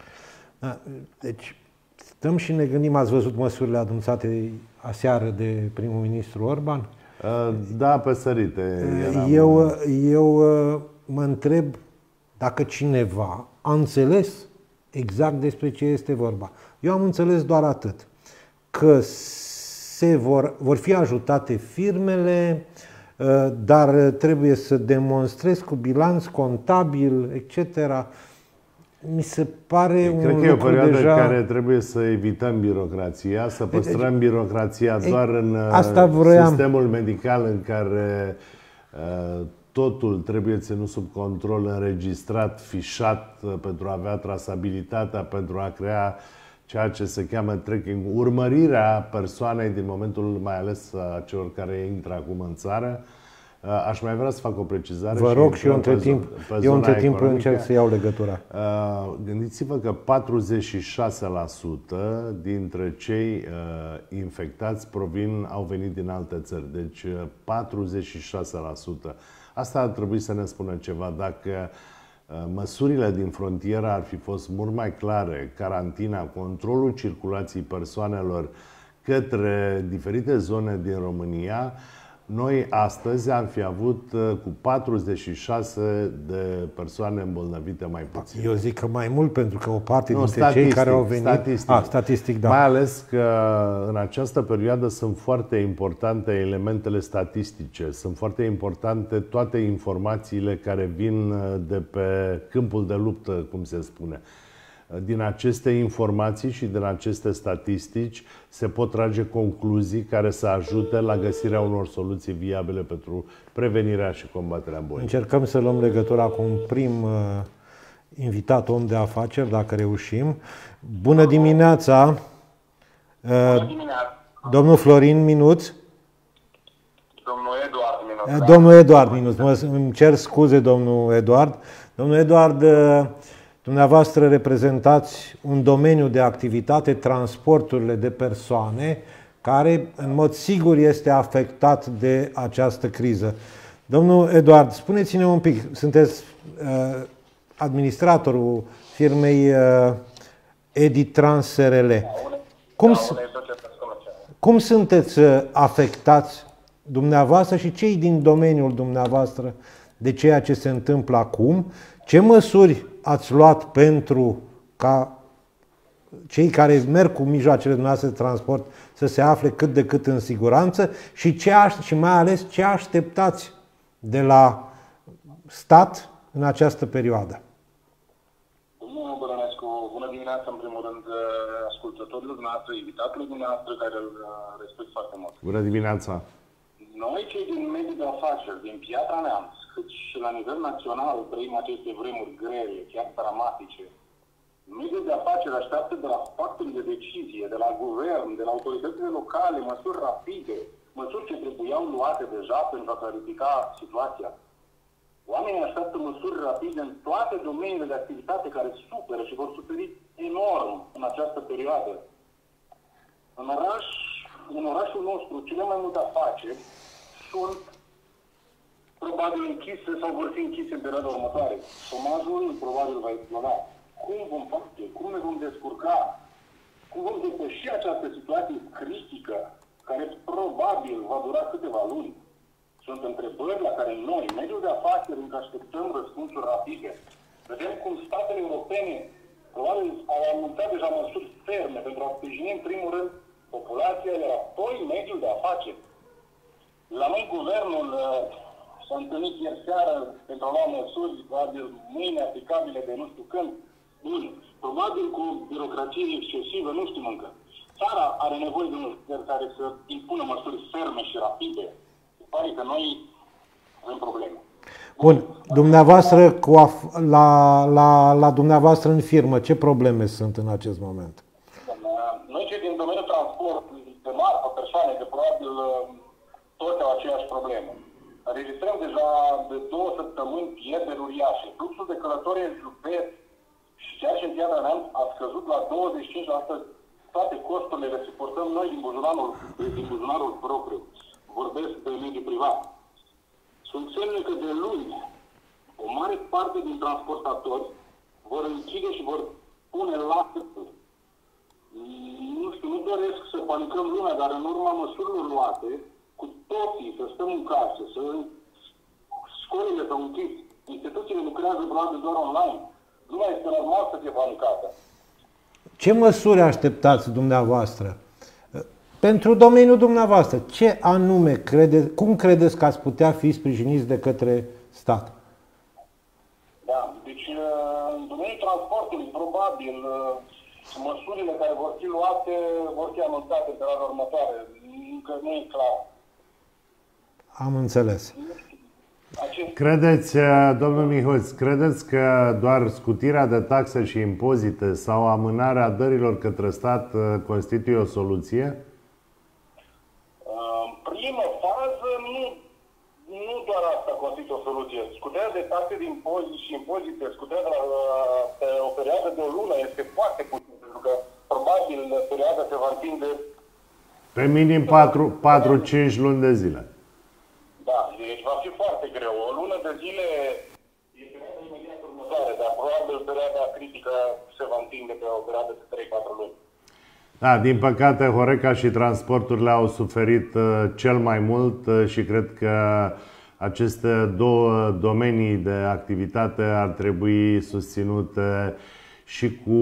Da, deci, stăm și ne gândim, ați văzut măsurile anunțate aseară de primul ministru Orban? Uh, da, pe sărite. Eu, eu uh, mă întreb dacă cineva a înțeles exact despre ce este vorba. Eu am înțeles doar atât, că se vor, vor fi ajutate firmele, uh, dar trebuie să demonstrezi cu bilanț contabil, etc. Mi se pare Cred un că e o perioadă deja... în care trebuie să evităm birocrația, să păstrăm deci, birocrația doar în uh, asta vroiam. sistemul medical în care uh, totul trebuie ținut sub control, înregistrat, fișat pentru a avea trasabilitatea, pentru a crea uh, ceea ce se cheamă tracking, urmărirea persoanei din momentul mai ales a celor care intră acum în țară. Uh, aș mai vrea să fac o precizare. Vă rog și eu între timp, eu între timp economică. încerc să iau legătura. Uh, gândiți-vă că 46% dintre cei uh, infectați provin, au venit din alte țări. Deci 46%. Asta ar trebui să ne spună ceva. Dacă Uh, măsurile din frontieră ar fi fost mult mai clare, carantina, controlul circulației persoanelor către diferite zone din România, noi astăzi am fi avut uh, cu 46 de persoane îmbolnăvite mai puțin. Eu zic că mai mult, pentru că o parte nu, dintre statistic, cei care au venit... Statistic. A, statistic, da. Mai ales că în această perioadă sunt foarte importante elementele statistice, sunt foarte importante toate informațiile care vin uh, de pe câmpul de luptă, cum se spune. Din aceste informații și din aceste statistici se pot trage concluzii care să ajute la găsirea unor soluții viabile pentru prevenirea și combaterea bolii. Încercăm să luăm legătura cu un prim uh, invitat om de afaceri, dacă reușim. Bună dimineața! Uh, Bună dimineața! Domnul Florin Minuț. Domnul Eduard Minuț. Uh, domnul Eduard Minuț. Mă, îmi cer scuze, domnul Eduard. Domnul Eduard, uh, Dumneavoastră reprezentați un domeniu de activitate, transporturile de persoane, care în mod sigur este afectat de această criză. Domnul Eduard, spuneți-ne un pic, sunteți uh, administratorul firmei uh, Editrans SRL. Cum, cum sunteți uh, afectați dumneavoastră și cei din domeniul dumneavoastră de ceea ce se întâmplă acum? Ce măsuri ați luat pentru ca cei care merg cu mijloacele noastre de transport să se afle cât de cât în siguranță și, ce aș, și mai ales ce așteptați de la stat în această perioadă. Domnul Bălănescu, bună dimineața, în primul rând, uh, ascultătorilor dumneavoastră, invitatului dumneavoastră, care îl uh, respect foarte mult. Bună dimineața! Noi, cei din mediul de afaceri, din Piatra Neamț, cât și la nivel național, trăim aceste vremuri grele, chiar dramatice. Mediul de afaceri așteaptă de la factorii de decizie, de la guvern, de la autoritățile locale, măsuri rapide, măsuri ce trebuiau luate deja pentru a clarifica situația. Oamenii așteaptă măsuri rapide în toate domeniile de activitate care suferă și vor suferi enorm în această perioadă. În oraș, în orașul nostru, cele mai multe afaceri sunt probabil închise sau vor fi închise în perioada următoare. Șomajul probabil va exploda. Cum vom face? Cum ne vom descurca? Cum vom depăși această situație critică care probabil va dura câteva luni? Sunt întrebări la care noi, mediul de afaceri, încă așteptăm răspunsuri rapide. Vedem cum statele europene probabil au anunțat deja măsuri ferme pentru a sprijini, în primul rând, populația, iar apoi mediul de afaceri. La noi, guvernul uh, s-a întâlnit ieri seară pentru a lua măsuri, probabil mâine aplicabile de nu știu când. Bun, probabil cu birocrație excesivă, nu știm încă. Țara are nevoie de un lider care să impună măsuri ferme și rapide pare că noi avem probleme. Bun, dumneavoastră cu af- la, la, la dumneavoastră în firmă, ce probleme sunt în acest moment? Noi cei din domeniul transport, de marfă, persoane, de probabil toate au aceeași problemă. Înregistrăm deja de două săptămâni pierderi uriașe. Fluxul de călători în județ și ceea ce în Piatra Neamț a scăzut la 25% toate costurile le suportăm noi din buzunarul, din buzunarul propriu. Vorbesc de mediul privat, sunt semne că de luni o mare parte din transportatori vor închide și vor pune la nu știu, nu doresc să panicăm lumea, dar în urma măsurilor luate, cu toții să stăm în casă, să școlile s-au închis, instituțiile lucrează probabil doar online. Lumea este normal să fie panicată. Ce măsuri așteptați dumneavoastră? Pentru domeniul dumneavoastră, ce anume crede, cum credeți că ați putea fi sprijiniți de către stat? Da, deci uh, în domeniul transportului, probabil, uh, măsurile care vor fi luate vor fi anunțate pe perioada următoare. Încă nu e clar. Am înțeles. Credeți, uh, domnul Mihoț, credeți că doar scutirea de taxe și impozite sau amânarea dărilor către stat constituie o soluție? soluție. Scuterea de taxe din impozite și impozite, scuterea de la, pe o perioadă de o lună este foarte puțin, pentru că probabil perioada se va întinde pe minim 4-5 luni de zile. Da, deci va fi foarte greu. O lună de zile e perioada imediat următoare, dar probabil perioada critică se va întinde pe o perioadă de 3-4 luni. Da, din păcate, Horeca și transporturile au suferit uh, cel mai mult uh, și cred că aceste două domenii de activitate ar trebui susținute și cu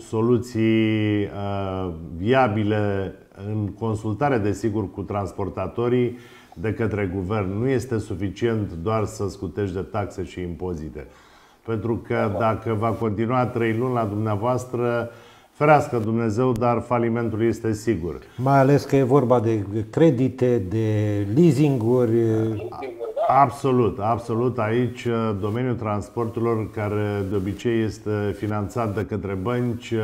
soluții uh, viabile în consultare, desigur, cu transportatorii de către guvern. Nu este suficient doar să scutești de taxe și impozite. Pentru că dacă va continua trei luni la dumneavoastră, ferească Dumnezeu, dar falimentul este sigur. Mai ales că e vorba de credite, de leasinguri. Absolut, absolut. Aici uh, domeniul transporturilor, care de obicei este finanțat de către bănci, uh,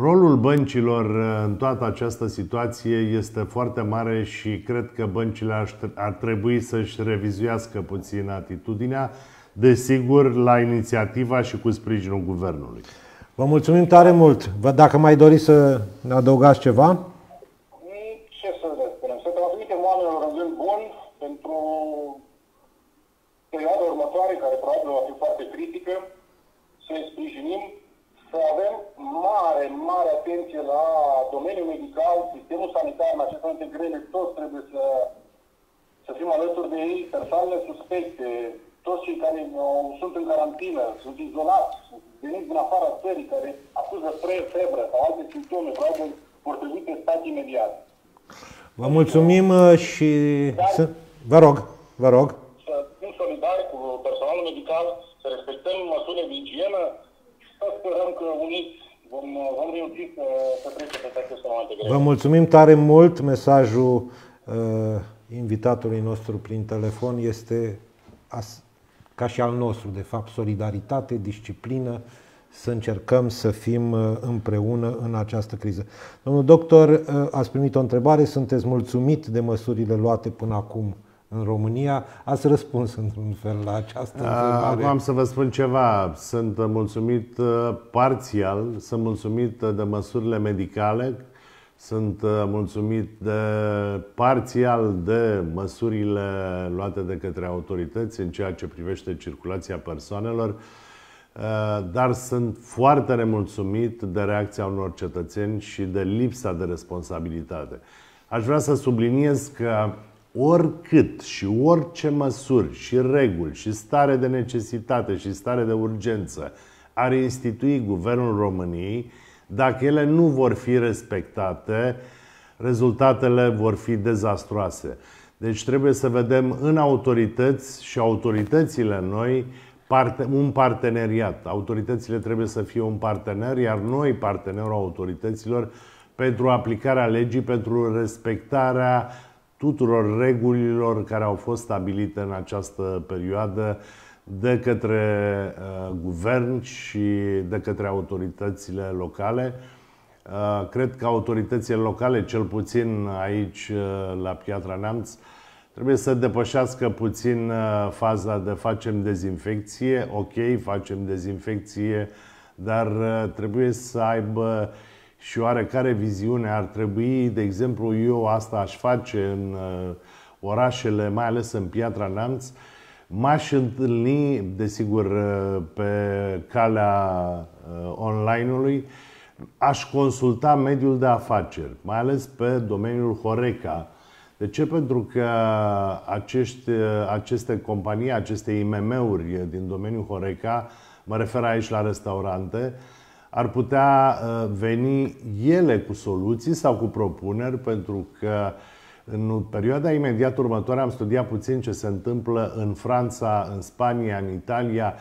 rolul băncilor uh, în toată această situație este foarte mare și cred că băncile ar trebui să-și revizuiască puțin atitudinea, desigur, la inițiativa și cu sprijinul guvernului. Vă mulțumim tare mult. Vă dacă mai doriți să adăugați ceva? perioada următoare, care probabil va fi foarte critică, să-i sprijinim, să avem mare, mare atenție la domeniul medical, sistemul sanitar, în aceste momente grele, toți trebuie să, să fim alături de ei, persoanele suspecte, toți cei care uh, sunt în carantină, sunt izolați, veniți din afara țării, țării care acuză spre febră sau alte simptome grave vor trebui testate imediat. Vă mulțumim uh, și să... vă rog, vă rog. Să fim solidari cu personalul medical, să respectăm măsurile de igienă și să sperăm că uniți vom, vom reuși să, să trecem pe aceste momente grele. Vă mulțumim tare mult. Mesajul uh, invitatului nostru prin telefon este as, ca și al nostru, de fapt, solidaritate, disciplină, să încercăm să fim uh, împreună în această criză. Domnul doctor, uh, ați primit o întrebare, sunteți mulțumit de măsurile luate până acum în România? Ați răspuns într-un fel la această întrebare. Acum am să vă spun ceva. Sunt mulțumit uh, parțial, sunt mulțumit de măsurile medicale, sunt mulțumit de parțial de măsurile luate de către autorități în ceea ce privește circulația persoanelor. Uh, dar sunt foarte nemulțumit de reacția unor cetățeni și de lipsa de responsabilitate. Aș vrea să subliniez că oricât și orice măsuri și reguli și stare de necesitate și stare de urgență ar institui Guvernul României, dacă ele nu vor fi respectate, rezultatele vor fi dezastroase. Deci trebuie să vedem în autorități și autoritățile noi parte, un parteneriat. Autoritățile trebuie să fie un partener, iar noi, partenerul autorităților, pentru aplicarea legii, pentru respectarea tuturor regulilor care au fost stabilite în această perioadă de către uh, guvern și de către autoritățile locale. Uh, cred că autoritățile locale, cel puțin aici uh, la Piatra Neamț, uh, Trebuie să depășească puțin uh, faza de facem dezinfecție. Ok, facem dezinfecție, dar uh, trebuie să aibă și oarecare viziune. Ar trebui, de exemplu, eu asta aș face în uh, orașele, mai ales în Piatra Neamț, M-aș întâlni, desigur, pe calea online-ului, aș consulta mediul de afaceri, mai ales pe domeniul Horeca, de ce? Pentru că acești, aceste companii, aceste IMM-uri din domeniul Horeca, mă refer aici la restaurante, ar putea uh, veni ele cu soluții sau cu propuneri, pentru că în perioada imediat următoare am studiat puțin ce se întâmplă în Franța, în Spania, în Italia.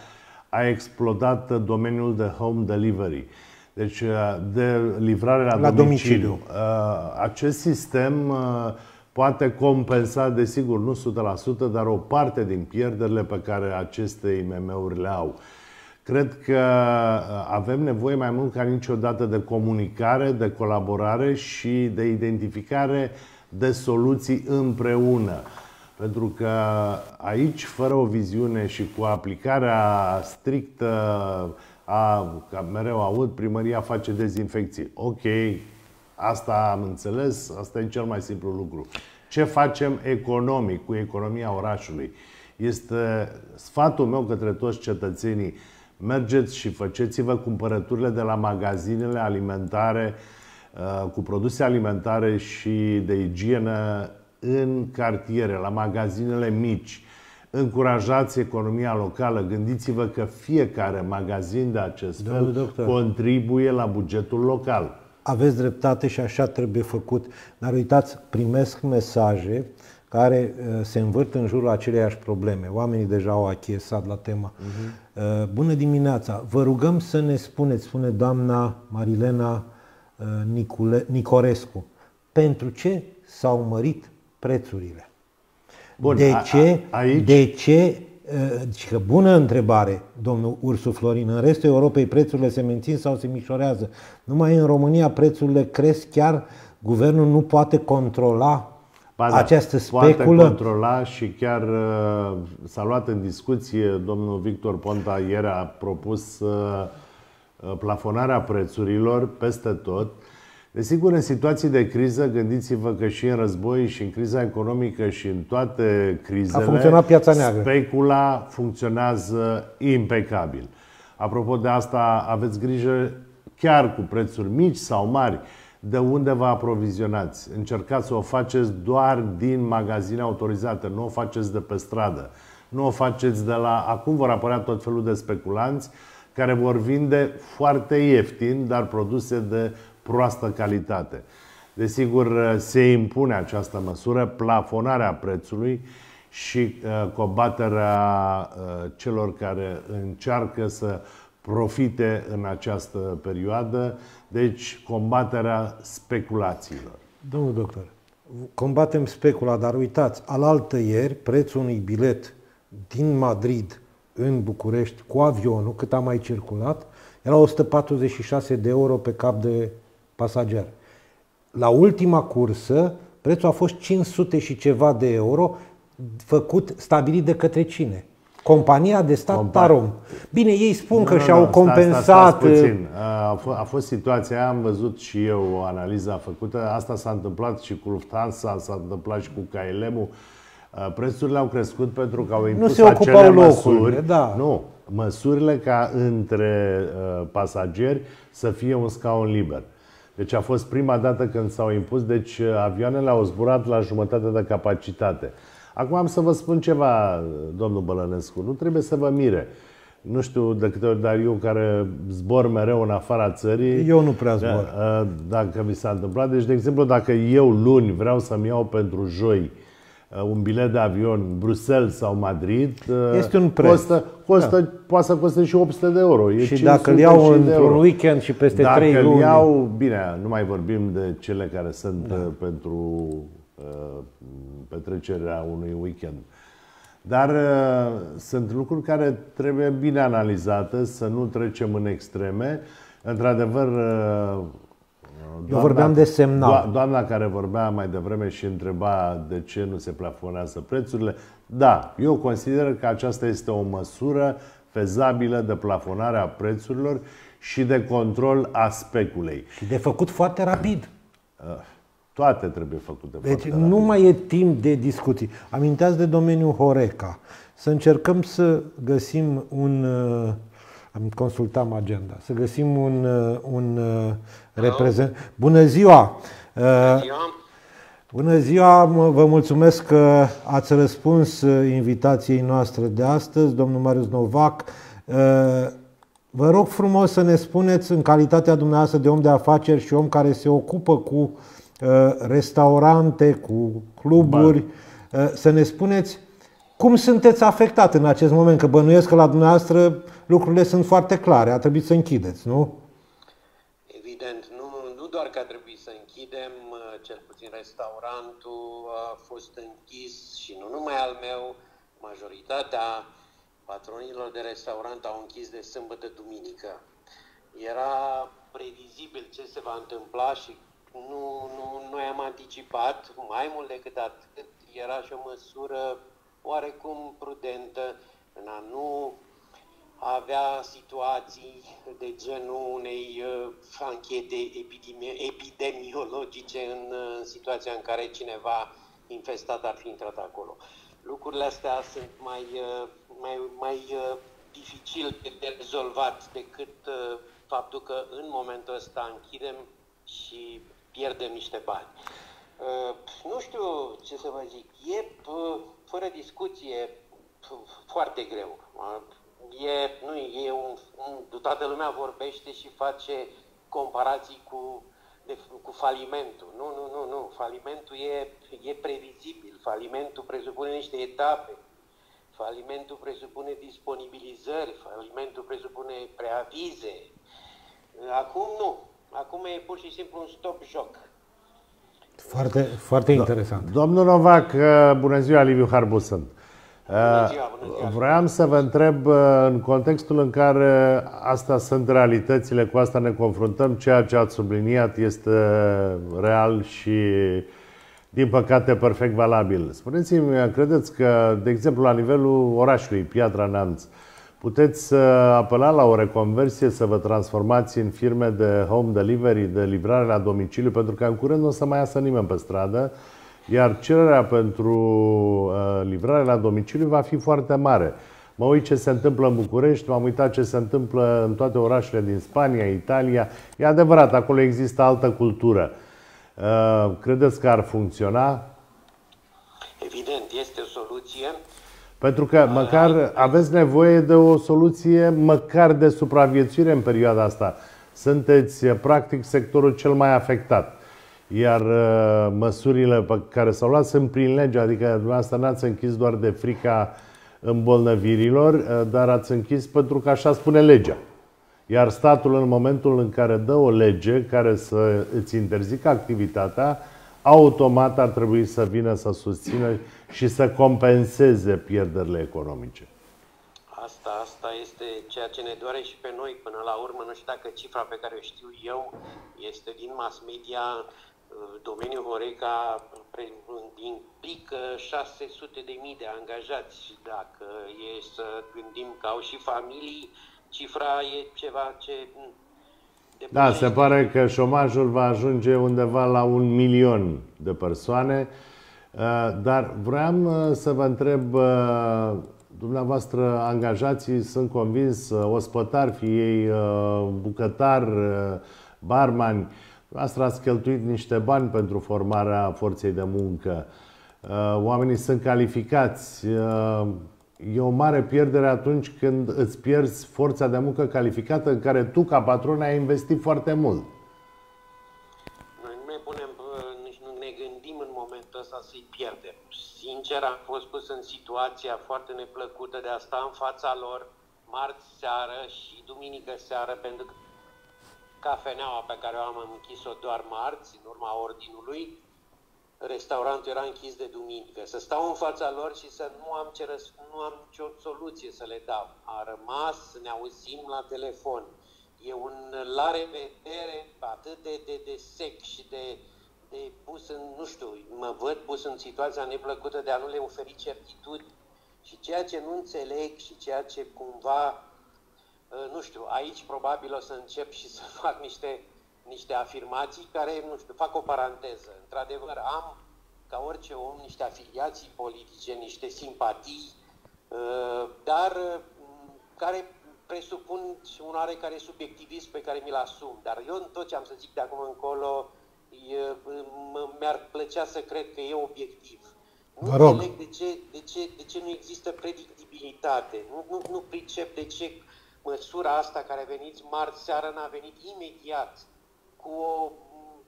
A explodat domeniul de home delivery. Deci uh, de livrare la, la domiciliu. domiciliu. Uh, acest sistem poate compensa, desigur, nu 100%, dar o parte din pierderile pe care aceste IMM-uri le au. Cred că uh, avem nevoie mai mult ca niciodată de comunicare, de colaborare și de identificare de soluții împreună. Pentru că aici, fără o viziune și cu aplicarea strictă a, ca mereu aud, primăria face dezinfecție. Ok, Asta am înțeles, asta e cel mai simplu lucru. Ce facem economic cu economia orașului? Este sfatul meu către toți cetățenii. Mergeți și faceți-vă cumpărăturile de la magazinele alimentare uh, cu produse alimentare și de igienă în cartiere, la magazinele mici. Încurajați economia locală. Gândiți-vă că fiecare magazin de acest fel contribuie la bugetul local aveți dreptate și așa trebuie făcut. Dar uitați, primesc mesaje care uh, se învârt în jurul aceleiași probleme. Oamenii deja au achiesat la tema. Uh-huh. Bună dimineața! Vă rugăm să ne spuneți, spune doamna Marilena uh, Nicule, Nicorescu, pentru ce s-au mărit prețurile? Bun, de, ce, a, a, aici... de ce deci că bună întrebare, domnul Ursu Florin. În restul Europei prețurile se mențin sau se mișorează. Numai în România prețurile cresc chiar guvernul nu poate controla ba da, această speculă. Poate controla și chiar uh, s-a luat în discuție, domnul Victor Ponta ieri a propus uh, plafonarea prețurilor peste tot. Desigur, în situații de criză, gândiți-vă că și în război, și în criza economică, și în toate crizele, A funcționat piața neagră. specula funcționează impecabil. Apropo de asta, aveți grijă chiar cu prețuri mici sau mari, de unde vă aprovizionați. Încercați să o faceți doar din magazine autorizate, nu o faceți de pe stradă. Nu o faceți de la... Acum vor apărea tot felul de speculanți care vor vinde foarte ieftin, dar produse de proastă calitate. Desigur, se impune această măsură, plafonarea prețului și uh, combaterea uh, celor care încearcă să profite în această perioadă, deci combaterea speculațiilor. Domnul doctor, combatem specula, dar uitați, alaltă ieri, prețul unui bilet din Madrid în București cu avionul, cât a mai circulat, era 146 de euro pe cap de pasager. La ultima cursă, prețul a fost 500 și ceva de euro, făcut, stabilit de către cine? Compania de stat Compa- Tarom. Bine, ei spun nu, că nu, și-au compensat... Sta, sta, puțin. A, f- a fost situația, am văzut și eu o analiză făcută, asta s-a întâmplat și cu Lufthansa, s-a întâmplat și cu KLM-ul. Prețurile au crescut pentru că au impus nu se acele măsuri. Da. Nu, măsurile ca între uh, pasageri să fie un scaun liber. Deci a fost prima dată când s-au impus, deci avioanele au zburat la jumătate de capacitate. Acum am să vă spun ceva, domnul Bălănescu, nu trebuie să vă mire. Nu știu de câte ori, dar eu care zbor mereu în afara țării... Eu nu prea zbor. Dacă mi s-a întâmplat. Deci, de exemplu, dacă eu luni vreau să-mi iau pentru joi un bilet de avion Bruxelles sau Madrid este un preț. Costă, costă, da. poate să coste și 800 de euro. E și dacă îl iau într-un weekend și peste dacă 3 luni... Dacă iau, bine, nu mai vorbim de cele care sunt da. pentru Uh, petrecerea unui weekend. Dar uh, sunt lucruri care trebuie bine analizate, să nu trecem în extreme. Într-adevăr, uh, doamna, Eu vorbeam de semnal. doamna care vorbea mai devreme și întreba de ce nu se plafonează prețurile, da, eu consider că aceasta este o măsură fezabilă de plafonare a prețurilor și de control a speculei. Și de făcut foarte rapid. Uh. Toate trebuie făcute Deci nu rapid. mai e timp de discuții. Aminteați de domeniul Horeca. Să încercăm să găsim un... Uh, am consultat agenda. Să găsim un, uh, un uh, reprezent... Bună ziua! Bună ziua! Bună ziua! Vă mulțumesc că ați răspuns invitației noastre de astăzi, domnul Marius Novac. Vă rog frumos să ne spuneți, în calitatea dumneavoastră de om de afaceri și om care se ocupă cu Uh, restaurante, cu cluburi, ba. Uh, să ne spuneți cum sunteți afectat în acest moment, că bănuiesc că la dumneavoastră lucrurile sunt foarte clare, a trebuit să închideți, nu? Evident, nu, nu doar că a trebuit să închidem, uh, cel puțin restaurantul a fost închis și nu numai al meu, majoritatea patronilor de restaurant au închis de sâmbătă duminică. Era previzibil ce se va întâmpla și nu, nu, noi am anticipat mai mult decât atât, era și o măsură oarecum prudentă în a nu avea situații de genul unei uh, anchete epidemiologice în, uh, în situația în care cineva infestat ar fi intrat acolo. Lucrurile astea sunt mai, uh, mai, mai uh, dificil de rezolvat decât uh, faptul că în momentul ăsta închidem și pierdem niște bani. Uh, nu știu ce să vă zic, e fără discuție foarte greu. Uh, e, nu, e un, un, toată lumea vorbește și face comparații cu, de, cu falimentul. Nu, nu, nu, nu. Falimentul e, e previzibil. Falimentul presupune niște etape. Falimentul presupune disponibilizări. Falimentul presupune preavize. Acum nu. Acum e pur și simplu un stop-joc. Foarte, foarte interesant. Domnul Novac, uh, bună ziua, Liviu Harbu sunt. Bună ziua, bună ziua. Uh, vreau să vă întreb uh, în contextul în care astea sunt realitățile, cu asta ne confruntăm, ceea ce ați subliniat este real și din păcate perfect valabil. Spuneți-mi, credeți că, de exemplu, la nivelul orașului Piatra Neamț, Puteți apela la o reconversie să vă transformați în firme de home delivery, de livrare la domiciliu, pentru că în curând nu o să mai iasă nimeni pe stradă, iar cererea pentru uh, livrare la domiciliu va fi foarte mare. Mă uit ce se întâmplă în București, m-am uitat ce se întâmplă în toate orașele din Spania, Italia. E adevărat, acolo există altă cultură. Uh, credeți că ar funcționa? Evident, este o soluție. Pentru că măcar aveți nevoie de o soluție măcar de supraviețuire în perioada asta. Sunteți practic sectorul cel mai afectat. Iar uh, măsurile pe care s-au luat sunt prin lege, adică dumneavoastră n-ați închis doar de frica îmbolnăvirilor, uh, dar ați închis pentru că așa spune legea. Iar statul în momentul în care dă o lege care să îți interzică activitatea, automat ar trebui să vină să susțină și să compenseze pierderile economice. Asta, asta este ceea ce ne doare și pe noi până la urmă. Nu știu dacă cifra pe care o știu eu este din mass media, domeniul Horeca implică 600 de mii de angajați și dacă e să gândim că au și familii, cifra e ceva ce da, se pare că șomajul va ajunge undeva la un milion de persoane. Uh, dar vreau uh, să vă întreb, uh, dumneavoastră angajații sunt convins, ospătari, fie ei bucătar, barmani, Asta ați cheltuit niște bani pentru formarea forței de muncă. Oamenii sunt calificați. E o mare pierdere atunci când îți pierzi forța de muncă calificată în care tu, ca patron, ai investit foarte mult. Momentul ăsta să-i pierdem. Sincer, am fost pus în situația foarte neplăcută de a sta în fața lor marți seară și duminică seară, pentru că cafeneaua pe care o am închis-o doar marți, în urma ordinului, restaurantul era închis de duminică, să stau în fața lor și să nu am, ce răs- nu am nicio soluție să le dau. A rămas să ne auzim la telefon. E un la revedere atât de, de, de sec și de, de pus în, nu știu, mă văd pus în situația neplăcută de a nu le oferi certitudini. Și ceea ce nu înțeleg și ceea ce cumva, nu știu, aici probabil o să încep și să fac niște niște afirmații care, nu știu, fac o paranteză. Într-adevăr, am, ca orice om, niște afiliații politice, niște simpatii, uh, dar uh, care presupun și un oarecare subiectivism pe care mi-l asum. Dar eu, în tot ce am să zic de acum încolo, mi-ar plăcea să cred că e obiectiv. Nu Vă rog. înțeleg de ce, de, ce, de ce nu există predictibilitate. Nu, nu, nu pricep de ce măsura asta care a venit marți seară n-a venit imediat cu, o,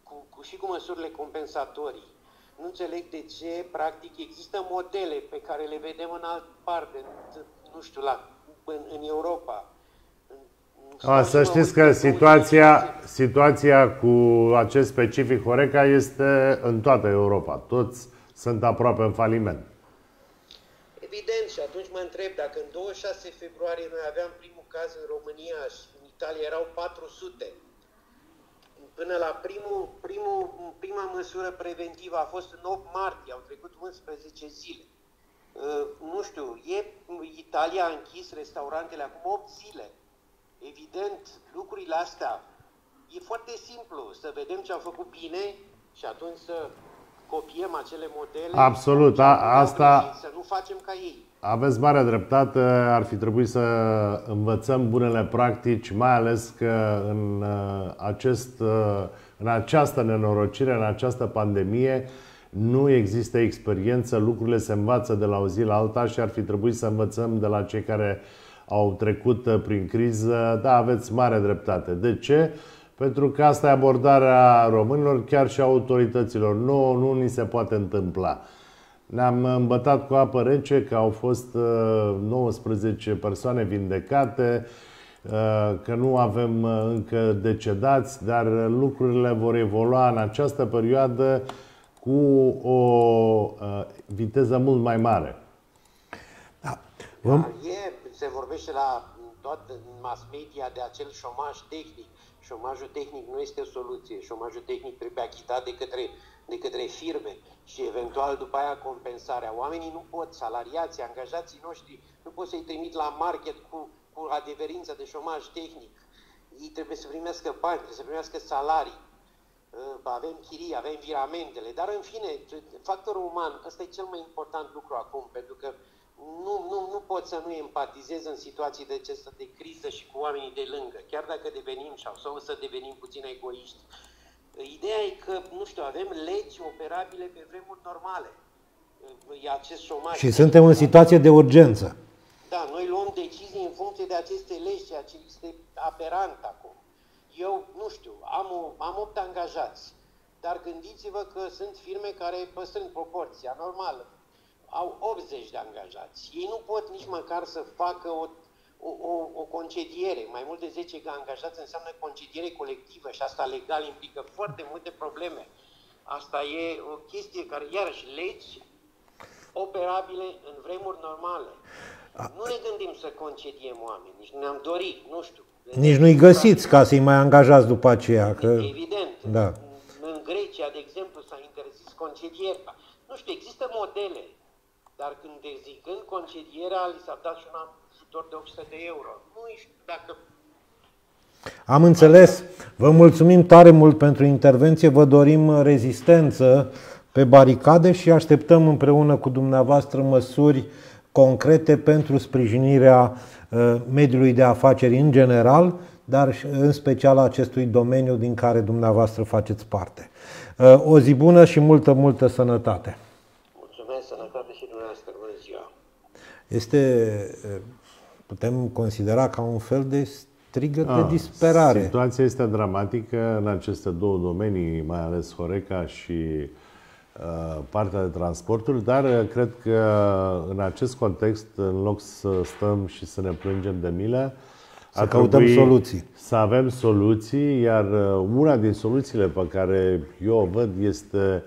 cu, cu, și cu măsurile compensatorii. Nu înțeleg de ce, practic, există modele pe care le vedem în altă parte, nu știu, la, în, în Europa. A, să știți că situația, situația cu acest specific Horeca este în toată Europa. Toți sunt aproape în faliment. Evident, și atunci mă întreb dacă în 26 februarie noi aveam primul caz în România și în Italia erau 400 până la primul, primul, prima măsură preventivă a fost în 8 martie, au trecut 11 zile. Uh, nu știu, e, Italia a închis restaurantele acum 8 zile. Evident, lucrurile astea, e foarte simplu să vedem ce au făcut bine și atunci să copiem acele modele. Absolut, a, asta... Să nu facem ca ei. Aveți mare dreptate, ar fi trebuit să învățăm bunele practici, mai ales că în, uh, acest, uh, în această nenorocire, în această pandemie, nu există experiență, lucrurile se învață de la o zi la alta și ar fi trebuit să învățăm de la cei care au trecut uh, prin criză. Da, aveți mare dreptate. De ce? Pentru că asta e abordarea românilor, chiar și autorităților. Nu, nu ni se poate întâmpla. Ne-am îmbătat cu apă rece că au fost 19 uh, persoane vindecate, uh, că nu avem uh, încă decedați, dar lucrurile vor evolua în această perioadă cu o viteză mult mai mare. Da. Da, e, se vorbește la toată mass media de acel șomaj tehnic. Șomajul tehnic nu este o soluție. Șomajul tehnic trebuie achitat de către de către firme și eventual după aia compensarea. Oamenii nu pot, salariații, angajații noștri, nu pot să-i trimit la market cu, cu adeverință de șomaj tehnic. Ei trebuie să primească bani, trebuie să primească salarii. Uh, avem chirii, avem viramentele, dar în fine, factorul uman, ăsta e cel mai important lucru acum, pentru că nu, nu, nu pot să nu empatizez în situații de acestă de criză și cu oamenii de lângă, chiar dacă devenim sau să devenim puțin egoiști. Ideea e că, nu știu, avem legi operabile pe vremuri normale. e acest șomaj. Și suntem în situație de urgență. Da, noi luăm decizii în funcție de aceste legi, ceea ce este aberant acum. Eu, nu știu, am, o, am 8 angajați, dar gândiți-vă că sunt firme care, păstrând proporția normală, au 80 de angajați. Ei nu pot nici măcar să facă o, o, o, o concediere. Mai mult de 10 angajați înseamnă concediere colectivă și asta legal implică foarte multe probleme. Asta e o chestie care, iarăși, legi operabile în vremuri normale. Nu ne gândim să concediem oameni, nici nu ne-am dorit, nu știu. Nici nu-i găsiți ca să-i mai angajați după aceea. Că... Evident. Da. În Grecia, de exemplu, s-a interzis concedierea. Nu știu, există modele, dar când zicând concedierea, li s-a dat și un ajutor de 800 de euro. Nu știu dacă Am înțeles. Vă mulțumim tare mult pentru intervenție. Vă dorim rezistență pe baricade și așteptăm împreună cu dumneavoastră măsuri concrete pentru sprijinirea uh, mediului de afaceri în general, dar în special acestui domeniu din care dumneavoastră faceți parte. Uh, o zi bună și multă, multă sănătate! Mulțumesc, sănătate și dumneavoastră, bună ziua! Este, uh, putem considera ca un fel de strigă de disperare. Situația este dramatică în aceste două domenii, mai ales Horeca și Uh, partea de transporturi, dar uh, cred că în acest context, în loc să stăm și să ne plângem de milă, să căutăm soluții. Să avem soluții, iar uh, una din soluțiile pe care eu o văd este,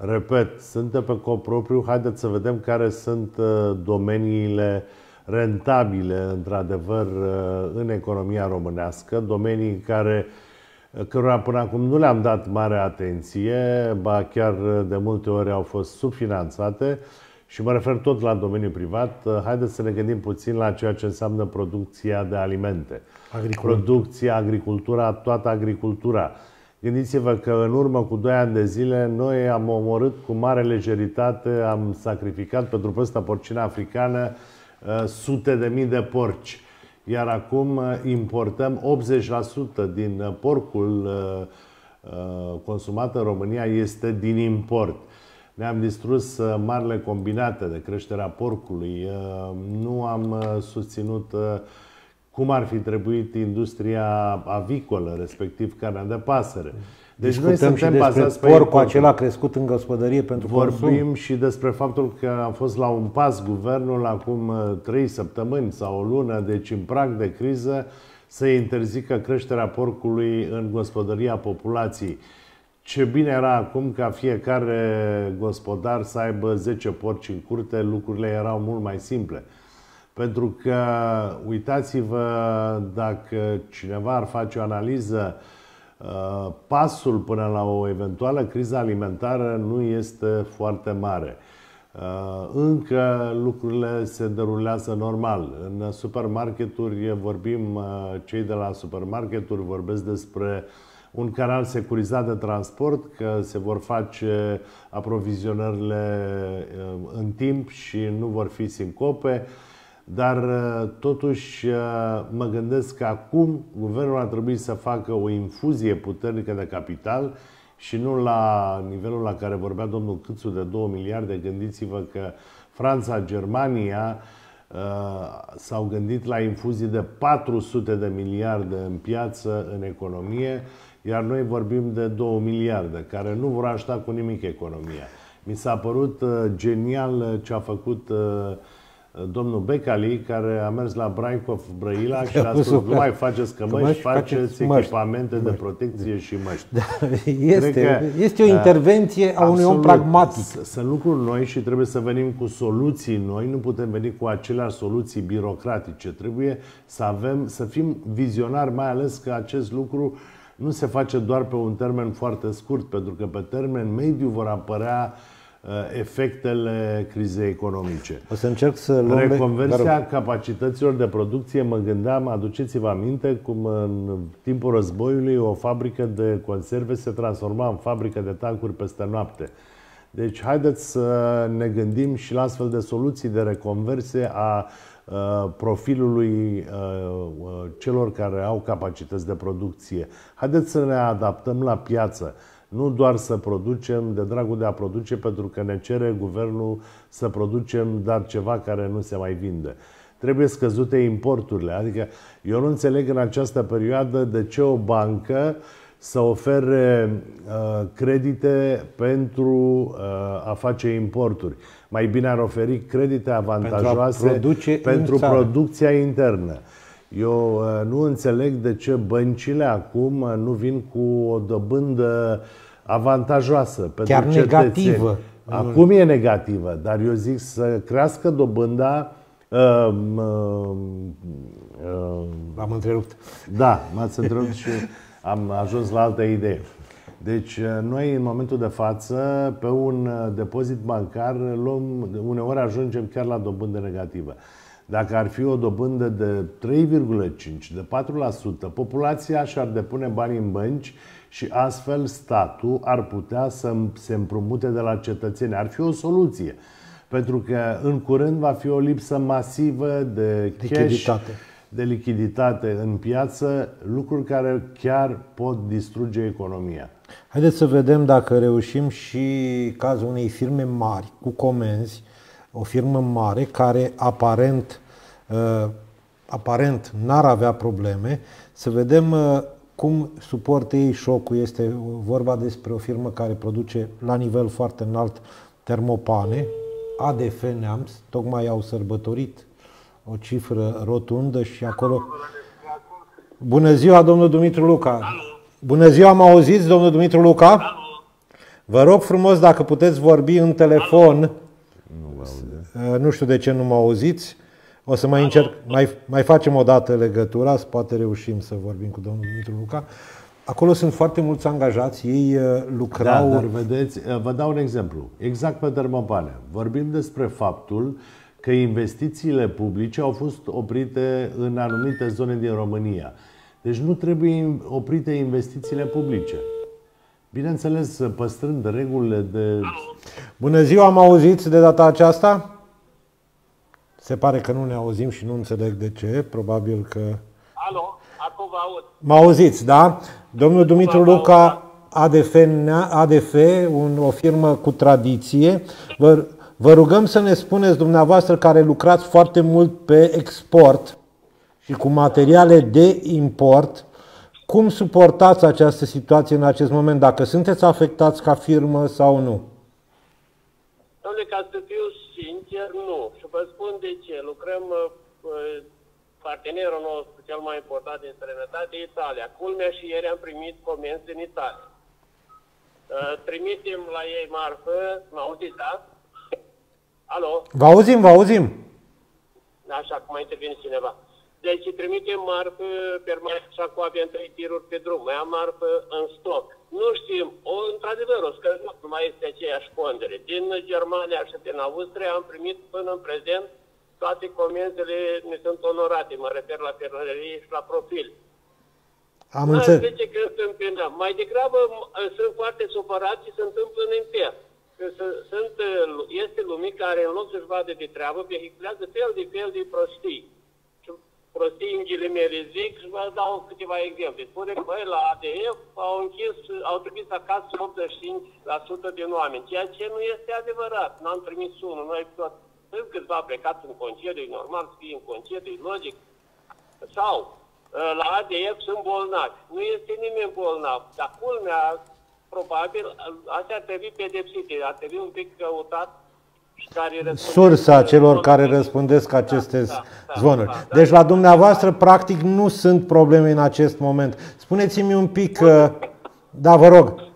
repet, suntem pe cont propriu, haideți să vedem care sunt domeniile rentabile, într-adevăr, în economia românească, domenii care cărora până acum nu le-am dat mare atenție, ba chiar de multe ori au fost subfinanțate și mă refer tot la domeniul privat. Haideți să ne gândim puțin la ceea ce înseamnă producția de alimente. Agricultura. Producția, agricultura, toată agricultura. Gândiți-vă că în urmă cu 2 ani de zile noi am omorât cu mare lejeritate, am sacrificat pentru păsta porcină africană uh, sute de mii de porci iar acum uh, importăm 80% din uh, porcul uh, consumat în România este din import. Ne-am distrus marile combinate de creșterea porcului, nu am susținut cum ar fi trebuit industria avicolă, respectiv carnea de pasăre. Deci Discutăm noi suntem și despre porcul acela crescut în gospodărie pentru Vorbim consum. și despre faptul că a fost la un pas guvernul acum uh, trei săptămâni sau o lună, deci în prag de criză, să interzică creșterea porcului în gospodăria populației. Ce bine era acum ca fiecare gospodar să aibă 10 porci în curte, lucrurile erau mult mai simple. Pentru că, uitați-vă, dacă cineva ar face o analiză Uh, pasul până la o eventuală criză alimentară nu este foarte mare. Uh, încă lucrurile se derulează normal. În supermarketuri vorbim, uh, cei de la supermarketuri vorbesc despre un canal securizat de transport, că se vor face aprovizionările în timp și nu vor fi sincope. Dar uh, totuși uh, mă gândesc că acum guvernul ar trebui să facă o infuzie puternică de capital și nu la nivelul la care vorbea domnul Câțu de 2 miliarde. Gândiți-vă că Franța, Germania uh, s-au gândit la infuzii de 400 de miliarde în piață, în economie, iar noi vorbim de 2 miliarde, care nu vor ajuta cu nimic economia. Mi s-a părut genial ce a făcut domnul Becali, care a mers la Braikov Brăila și a spus, nu mai faceți cămăși, cămăși faceți echipamente măști. de protecție și măști. Da, este, că, este o intervenție a unui om pragmatic. Sunt lucruri noi și trebuie să venim cu soluții noi, nu putem veni cu aceleași soluții birocratice. Trebuie să avem, să fim vizionari, mai ales că acest lucru nu se face doar pe un termen foarte scurt, pentru că pe termen mediu vor apărea uh, Uh, efectele crizei economice. O să încerc să luăm... Reconversia capacităților de producție, mă gândeam, aduceți-vă aminte cum în timpul războiului o fabrică de conserve se transforma în fabrică de tancuri peste noapte. Deci haideți să ne gândim și la astfel de soluții de reconversie a uh, profilului uh, celor care au capacități de producție. Haideți să ne adaptăm la piață Nu doar să producem de dragul de a produce, pentru că ne cere guvernul să producem, dar ceva care nu se mai vinde. Trebuie scăzute importurile. Adică eu nu înțeleg în această perioadă de ce o bancă să ofere uh, credite pentru uh, a face importuri. Mai bine ar oferi credite avantajoase pentru, pentru producția internă. Eu uh, nu înțeleg de ce băncile acum uh, nu vin cu o dobândă avantajoasă pentru Chiar cetățeni. negativă. Acum e negativă, dar eu zic să crească dobânda uh, uh, uh, Am întrerupt. Da, m-ați întrerupt și am ajuns la altă idee. Deci, uh, noi, în momentul de față, pe un uh, depozit bancar, luăm, uneori ajungem chiar la dobândă negativă. Dacă ar fi o dobândă de 3,5, de 4%, populația și-ar depune bani în bănci și astfel statul ar putea să se împrumute de la cetățeni. Ar fi o soluție. Pentru că în curând va fi o lipsă masivă de cash, lichiditate. de lichiditate în piață, lucruri care chiar pot distruge economia. Haideți să vedem dacă reușim și cazul unei firme mari cu comenzi, o firmă mare care aparent, uh, aparent n-ar avea probleme, să vedem uh, cum suportă ei șocul. Este vorba despre o firmă care produce la nivel foarte înalt termopane, ADF Neamț, tocmai au sărbătorit o cifră rotundă și acolo... Bună ziua, domnul Dumitru Luca! Bună ziua, am auzit, domnul Dumitru Luca? Vă rog frumos dacă puteți vorbi în telefon. Nu, uh, nu știu de ce nu mă auziți. O să mai încerc, mai, mai facem o dată legătura, poate reușim să vorbim cu domnul Dumitru Luca. Acolo sunt foarte mulți angajați, ei uh, lucrau... Da, dar vedeți, uh, vă dau un exemplu. Exact pe termopane. Vorbim despre faptul că investițiile publice au fost oprite în anumite zone din România. Deci nu trebuie oprite investițiile publice. Bineînțeles, păstrând regulile de... Bună ziua, am auzit de data aceasta? Se pare că nu ne auzim și nu înțeleg de ce. Probabil că... Alo, acum vă aud. Mă auziți, da? Domnul Dumitru Luca, ADF, ADF un, o firmă cu tradiție. Vă, vă rugăm să ne spuneți dumneavoastră care lucrați foarte mult pe export și cu materiale de import, cum suportați această situație în acest moment, dacă sunteți afectați ca firmă sau nu? Domnule, ca să fiu sincer, nu. Și vă spun de ce. Lucrăm uh, partenerul nostru cel mai important din străinătate, Italia. Culmea și ieri am primit comenzi din Italia. Uh, trimitem la ei marfă, mă auziți, da? Alo? Vă auzim, vă auzim. Așa, cum mai intervine cineva. Deci trimitem marfă permanent și acum avem trei tiruri pe drum, mai am marfă în stoc. Nu știm, o, într-adevăr, o scăzut, nu mai este aceeași pondere. Din Germania și din Austria am primit până în prezent toate comenzile ne sunt onorate, mă refer la ferărie și la profil. Am înțeles. ce că întâmplăm. Mai degrabă sunt foarte supărați și se întâmplă în infer. Sunt, este lumii care în loc să-și vadă de treabă, vehiculează fel de fel de prostii. Și prostii în ghilimele zic și vă dau câteva exemple. Spune că băi, la ADF au închis, au trimis acasă 85% din oameni, ceea ce nu este adevărat. N-am trimis unul, noi tot sunt câțiva plecați în concediu, e normal să fie în concediu, e logic. Sau ă, la ADF sunt bolnavi. Nu este nimeni bolnav, dar culmea, probabil, astea ar trebui pedepsite, ar trebui un pic căutat care sursa celor care răspundesc aceste da, da, da, zvonuri. Da, da, deci la dumneavoastră, practic, nu sunt probleme în acest moment. Spuneți-mi un pic, da, vă rog.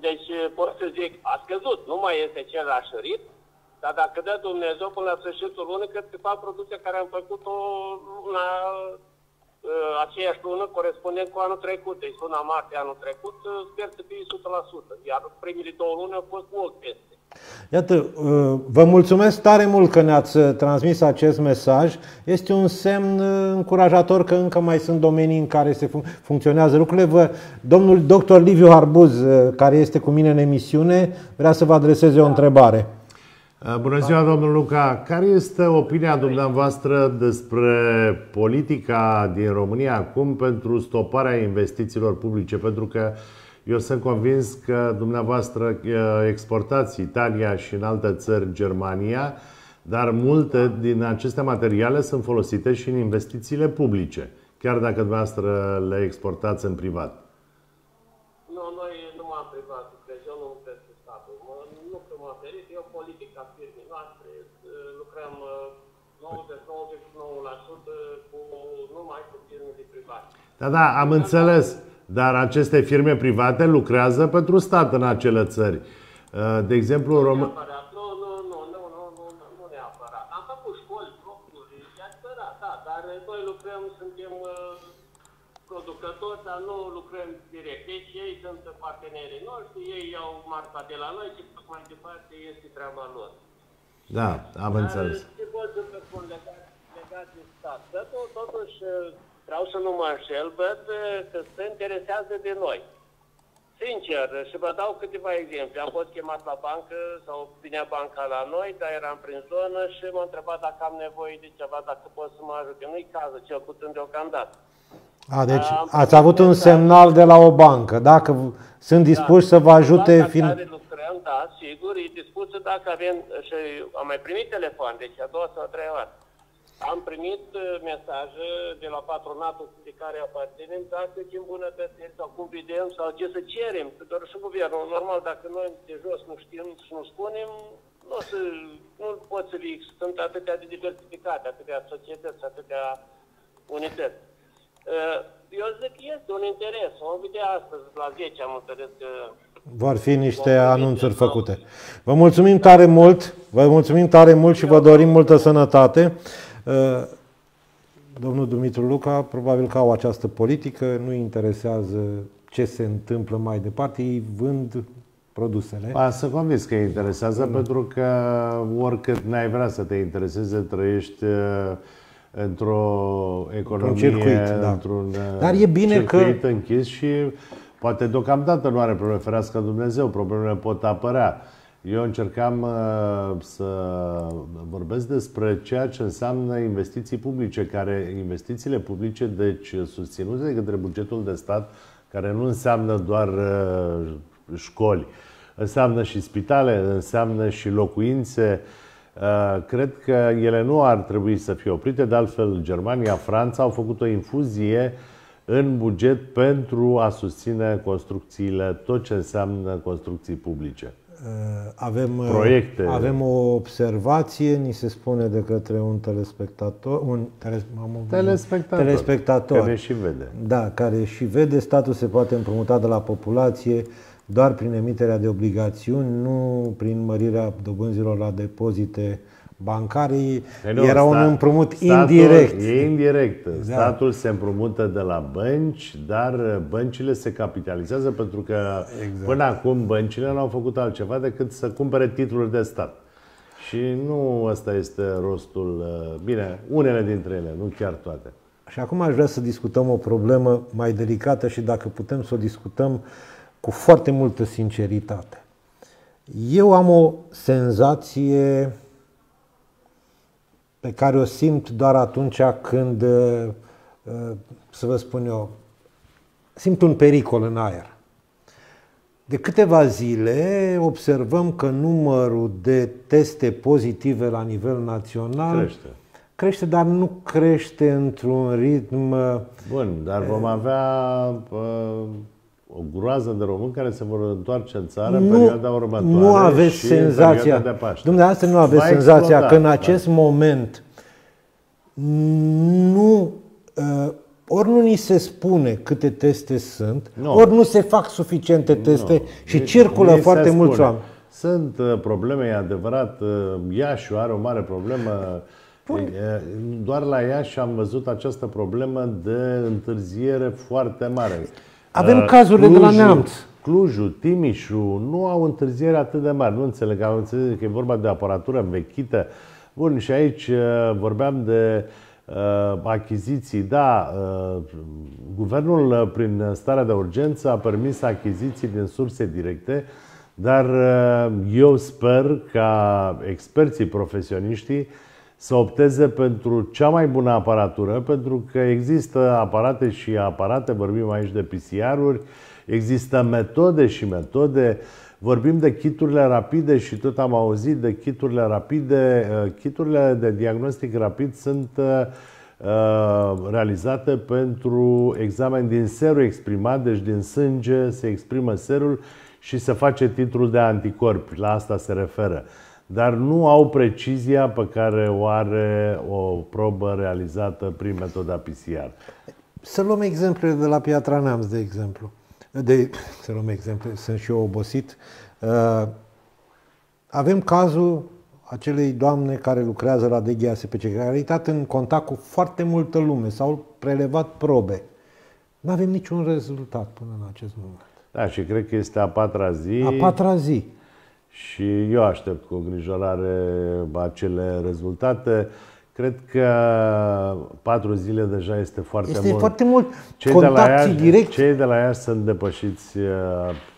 Deci pot să zic, a scăzut, nu mai este același ritm, dar dacă dă Dumnezeu până la sfârșitul lunii, cred că fac producția care am făcut-o la uh, aceeași lună, corespondent cu anul trecut. Deci luna martie anul trecut, uh, sper să fie 100%. Iar primele două luni au fost mult peste. Iată, uh, vă mulțumesc tare mult că ne-ați uh, transmis acest mesaj. Este un semn încurajator că încă mai sunt domenii în care se fun- funcționează lucrurile. Vă, domnul doctor Liviu Harbuz, care este cu mine în emisiune, vrea să vă adreseze o întrebare. Uh, bună ziua, domnul Luca. Care este opinia dumneavoastră despre politica din România acum pentru stoparea investițiilor publice? Pentru că Eu sunt convins că dumneavoastră exportați Italia și în alte țări, Germania, dar multe din aceste materiale sunt folosite și în investițiile publice, chiar dacă dumneavoastră le exportați în privat. Nu, noi numai în privat, deci eu nu lucrez cu statul. Nu că m-am ferit, eu politica firmei noastre, lucrăm 90-99% cu numai cu firme private. Da, da, am înțeles. Dar aceste firme private lucrează pentru stat în acele țări. Uh, de exemplu, nu Rom- Nu, nu, nu, nu, nu, nu, nu neapărat. Am făcut școli proprii, e adevărat, da, dar noi lucrăm, suntem uh, producători, dar nu lucrăm direct. Deci ei sunt partenerii noștri, ei iau marca de la noi și mai departe este treaba lor. Da, am înțeles. Dar ce pot să vă spun legat, legat de stat? Dar totuși vreau să nu mă înșel, văd că se interesează de noi. Sincer, și vă dau câteva exemple. Am fost chemat la bancă sau vinea banca la noi, dar eram prin zonă și m-a întrebat dacă am nevoie de ceva, dacă pot să mă ajute. Nu-i cazul, cel puțin deocamdată. A, deci ați avut un semnal de la o bancă. Dacă sunt dispuși da. să vă ajute... Fin... Care lucrăm, da, sigur, e dispusă dacă avem... Și am mai primit telefon, deci a doua sau a treia oară. Am primit uh, mesaje de la patronatul de care aparținem dacă ce îmbunătățiri sau cum vedem sau ce să cerem. Doar și guvernul. Normal, dacă noi de jos nu știm și nu spunem, nu, să, nu pot să vii. Sunt atâtea de diversificate, atâtea societăți, atâtea unități. Uh, eu zic că este un interes. Vom vedea astăzi la 10 am înțeles că vor fi niște anunțuri făcute. Vă mulțumim tare mult, vă mulțumim tare mult și vă dorim multă sănătate. Uh, domnul Dumitru Luca probabil că au această politică, nu interesează ce se întâmplă mai departe, ei vând produsele. Ba, să convins că interesează mm. pentru că oricât n-ai vrea să te intereseze, trăiești uh, într-o economie, într-un circuit, da. într-un uh, Dar e bine circuit că... închis și poate deocamdată nu are probleme, ferească Dumnezeu, problemele pot apărea. Eu încercam uh, să vorbesc despre ceea ce înseamnă investiții publice, care investițiile publice, deci susținute de către bugetul de stat, care nu înseamnă doar uh, școli, înseamnă și spitale, înseamnă și locuințe. Uh, cred că ele nu ar trebui să fie oprite, de altfel Germania, Franța au făcut o infuzie în buget pentru a susține construcțiile, tot ce înseamnă construcții publice. Uh, avem, uh, Proiecte. avem o observație, ni se spune de către un telespectator, un tele, telespectator, telespectator care și vede. Da, care și vede, statul se poate împrumuta de la populație doar prin emiterea de obligațiuni, nu prin mărirea dobânzilor la depozite bancare nu, era un împrumut statul, indirect. E indirect. Da. Statul se împrumută de la bănci, dar băncile se capitalizează pentru că exact. până acum băncile nu au făcut altceva decât să cumpere titluri de stat. Și nu ăsta este rostul, uh, bine, unele dintre ele, nu chiar toate. Și acum aș vrea să discutăm o problemă mai delicată și dacă putem să o discutăm cu foarte multă sinceritate. Eu am o senzație pe care o simt doar atunci când, uh, uh, să vă spun eu, simt un pericol în aer. De câteva zile observăm că numărul de teste pozitive la nivel național crește, crește dar nu crește într-un ritm. Uh, Bun, dar vom avea uh, o groază de români care se vor întoarce în țară nu, în perioada următoare Nu aveți senzația, de dumneavoastră nu aveți senzația exploda, că în acest da. moment nu uh, ori nu ni se spune câte teste sunt, nu. ori nu se fac suficiente teste nu. și deci, circulă foarte mulți oameni. Sunt uh, probleme, e adevărat. Uh, Iașiul are o mare problemă. Păi. Doar la Iași am văzut această problemă de întârziere foarte mare. Avem uh, cazurile Clujul, de la Neamț. Clujul, Timișu nu au întârziere atât de mari. Nu înțeleg, au înțeles că e vorba de aparatură învechită. Bun, și aici uh, vorbeam de uh, achiziții. Da, uh, guvernul, uh, prin starea de urgență, a permis achiziții din surse directe, dar uh, eu sper ca experții profesioniștii să opteze pentru cea mai bună aparatură, pentru că există aparate și aparate, vorbim aici de PCR-uri, există metode și metode, vorbim de kiturile rapide și tot am auzit de kiturile rapide. Kiturile de diagnostic rapid sunt realizate pentru examen din serul exprimat, deci din sânge se exprimă serul și se face titlul de anticorpi. La asta se referă dar nu au precizia pe care o are o probă realizată prin metoda PCR. Să luăm exemple de la Piatra Neamț, de exemplu. De, să luăm exemple, sunt și eu obosit. Uh, avem cazul acelei doamne care lucrează la DGASPC, care a intrat în contact cu foarte multă lume, s-au prelevat probe. Nu avem niciun rezultat până în acest moment. Da, și cred că este a patra zi. A patra zi. Și eu aștept cu îngrijorare acele rezultate. Cred că patru zile deja este foarte este mult. foarte mult. Cei de, la Iași, direct. cei de la Iași sunt depășiți.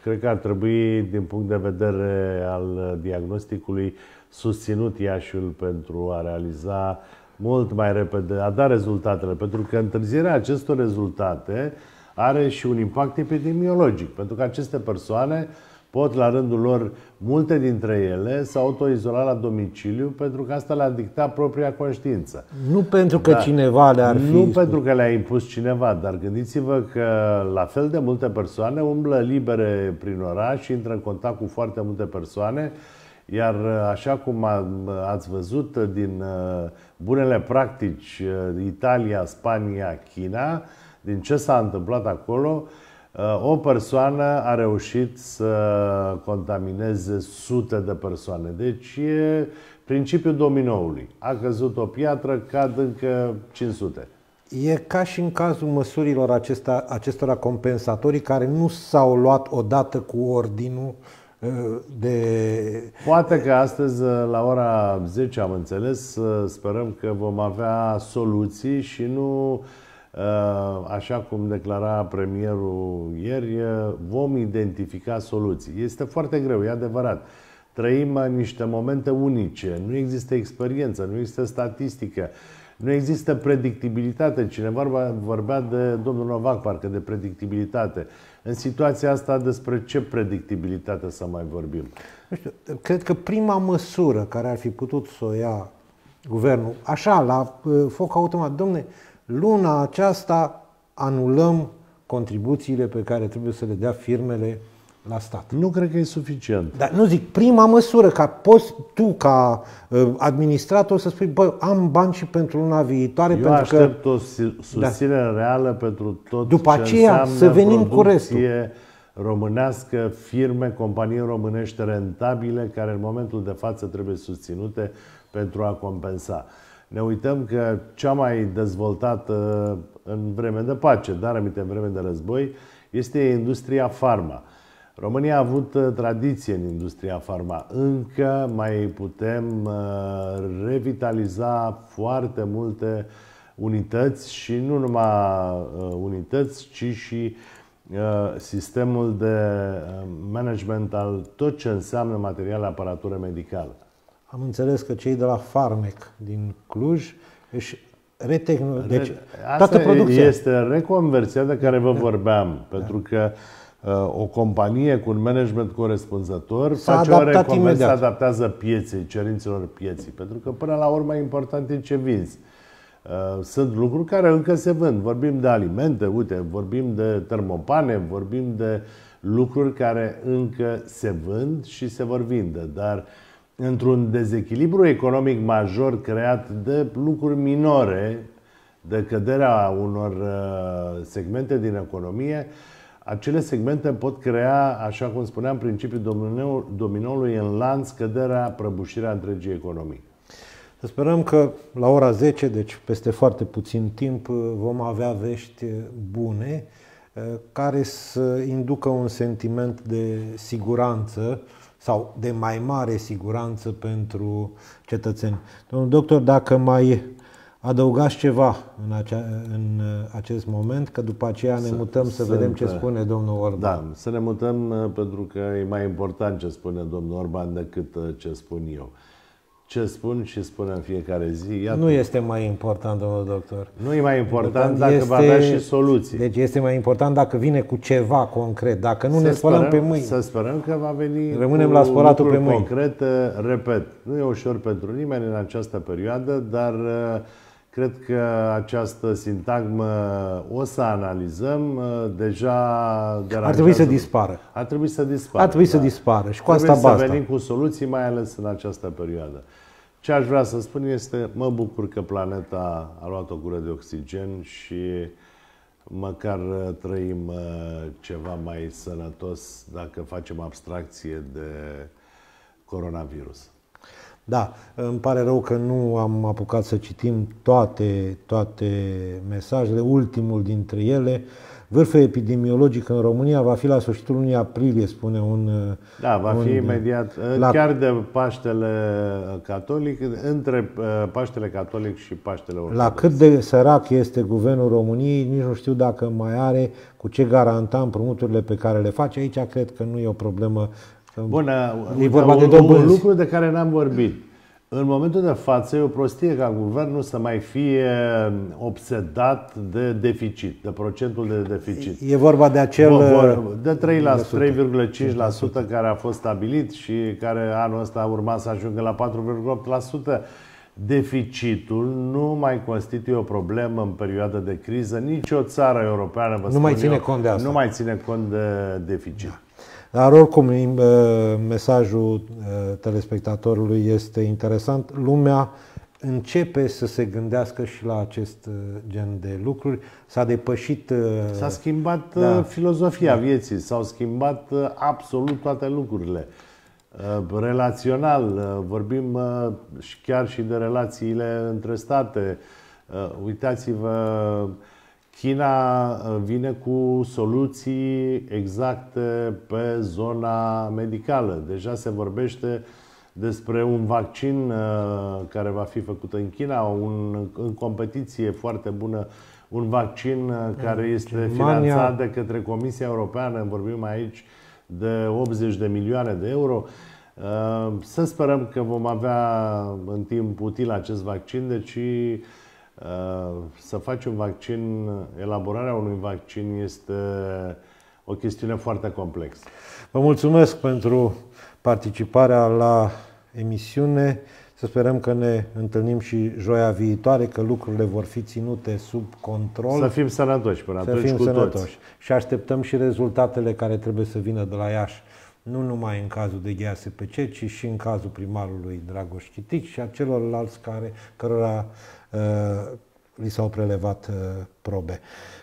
Cred că ar trebui, din punct de vedere al diagnosticului, susținut Iașiul pentru a realiza mult mai repede, a da rezultatele. Pentru că întârzierea acestor rezultate are și un impact epidemiologic. Pentru că aceste persoane pot la rândul lor, multe dintre ele, să autoizola la domiciliu pentru că asta le-a dictat propria conștiință. Nu pentru că da. cineva le-ar fi... Nu pentru că le-a impus cineva, dar gândiți-vă că la fel de multe persoane umblă libere prin oraș și intră în contact cu foarte multe persoane, iar așa cum ați văzut din uh, bunele practici uh, Italia, Spania, China, din ce s-a întâmplat acolo, Uh, o persoană a reușit să contamineze sute de persoane. Deci e principiul dominoului. A căzut o piatră, cad încă 500. E ca și în cazul măsurilor acesta, acestora compensatorii care nu s-au luat odată cu ordinul uh, de... Poate că astăzi, uh, la ora 10, am înțeles, sperăm că vom avea soluții și nu Uh, așa cum declara premierul ieri, uh, vom identifica soluții. Este foarte greu, e adevărat. Trăim niște momente unice, nu există experiență, nu există statistică, nu există predictibilitate. Cineva vorbea de domnul Novac, parcă de predictibilitate. În situația asta, despre ce predictibilitate să mai vorbim? Nu știu, cred că prima măsură care ar fi putut să o ia guvernul, așa, la uh, foc automat, domne, luna aceasta anulăm contribuțiile pe care trebuie să le dea firmele la stat. Nu cred că e suficient. Dar nu zic, prima măsură, ca poți tu, ca uh, administrator, să spui, bă, am bani și pentru luna viitoare. Eu pentru aștept că... o susținere da. reală pentru tot După ce aceea să venim cu restul. românească, firme, companii românești rentabile, care în momentul de față trebuie susținute pentru a compensa ne uităm că cea mai dezvoltată în vreme de pace, dar aminte în vreme de război, este industria farma. România a avut uh, tradiție în industria farma. Încă mai putem uh, revitaliza foarte multe unități și nu numai uh, unități, ci și sistemul de management al tot ce înseamnă material aparatură medicală. Am înțeles că cei de la Farmec din Cluj își retehno... Deci, toată producția. este reconversia de care vă da. vorbeam, da. pentru că uh, o companie cu un management corespunzător S-a face o reconversie, adaptează pieței, cerințelor pieții, pentru că până la urmă important e ce vinzi. Uh, sunt lucruri care încă se vând. Vorbim de alimente, uite, vorbim de termopane, vorbim de lucruri care încă se vând și se vor vinde, dar uh, într-un dezechilibru economic major creat de lucruri minore, de căderea unor uh, segmente din economie, acele segmente pot crea, așa cum spuneam, principiul dominoului în lanț, căderea, prăbușirea întregii economii. Să sperăm că la ora 10, deci peste foarte puțin timp, vom avea vești bune uh, care să inducă un sentiment de siguranță sau de mai mare siguranță pentru cetățeni. Domnul doctor, dacă mai adăugați ceva în, acea, în acest moment, că după aceea ne mutăm să, să vedem ce spune domnul Orban. Da, să ne mutăm uh, pentru că e mai important ce spune domnul Orban decât uh, ce spun eu. Ce spun și spun în fiecare zi. Iată. Nu este mai important, domnul doctor. Nu e mai important dacă este, va avea și soluții. Deci este mai important dacă vine cu ceva concret. Dacă nu să ne spălăm sperăm, pe mâini. Să sperăm că va veni Rămânem cu la spălatul pe mâini. concrete. Repet, nu e ușor pentru nimeni în această perioadă, dar uh, cred că această sintagmă o să analizăm. Uh, deja Ar trebui să dispară. Ar trebui să dispară. Ar trebui da. să dispară și cu trebuie asta basta. să venim cu soluții, mai ales în această perioadă. Ce aș vrea să spun este, mă bucur că planeta a luat o gură de oxigen și măcar trăim uh, ceva mai sănătos dacă facem abstracție de coronavirus. Da, îmi pare rău că nu am apucat să citim toate, toate mesajele, ultimul dintre ele. Vârful epidemiologic în România va fi la sfârșitul lunii aprilie, spune un... Da, va un, fi imediat, la... chiar de Paștele Catolic, între uh, Paștele Catolic și Paștele Ortodox. La cât de sărac este guvernul României, nici nu știu dacă mai are cu ce garanta împrumuturile pe care le face. Aici cred că nu e o problemă. Bună, e vorba de un, un lucru de care n-am vorbit. În momentul de față e o prostie ca guvernul să mai fie obsedat de deficit, de procentul de deficit. E vorba de acel... De 3,5% care a fost stabilit și care anul ăsta urma să ajungă la 4,8%. Deficitul nu mai constituie o problemă în perioada de criză. Nici o țară europeană, vă nu mai ține eu, cont de asta. Nu mai ține cont de deficit. Da. Dar oricum, mesajul telespectatorului este interesant. Lumea începe să se gândească și la acest gen de lucruri. S-a depășit... S-a schimbat da. filozofia da. vieții, s-au schimbat absolut toate lucrurile. Relațional, vorbim și chiar și de relațiile între state. Uitați-vă China uh, vine cu soluții exacte pe zona medicală. Deja se vorbește despre un vaccin uh, care va fi făcut în China, un, în competiție foarte bună, un vaccin uh, care este Germania... finanțat de către Comisia Europeană, vorbim aici de 80 de milioane de euro. Să sperăm că vom avea în timp util acest vaccin, deci Uh, să faci un vaccin, elaborarea unui vaccin este o chestiune foarte complexă. Vă mulțumesc pentru participarea la emisiune. Să sperăm că ne întâlnim și joia viitoare, că lucrurile vor fi ținute sub control. Să fim sănătoși până atunci să fim cu sănătoși. Toți. Și așteptăm și rezultatele care trebuie să vină de la Iași nu numai în cazul de GSPC, ci și în cazul primarului Dragoș Chitici și a celorlalți care, cărora uh, li s-au prelevat uh, probe.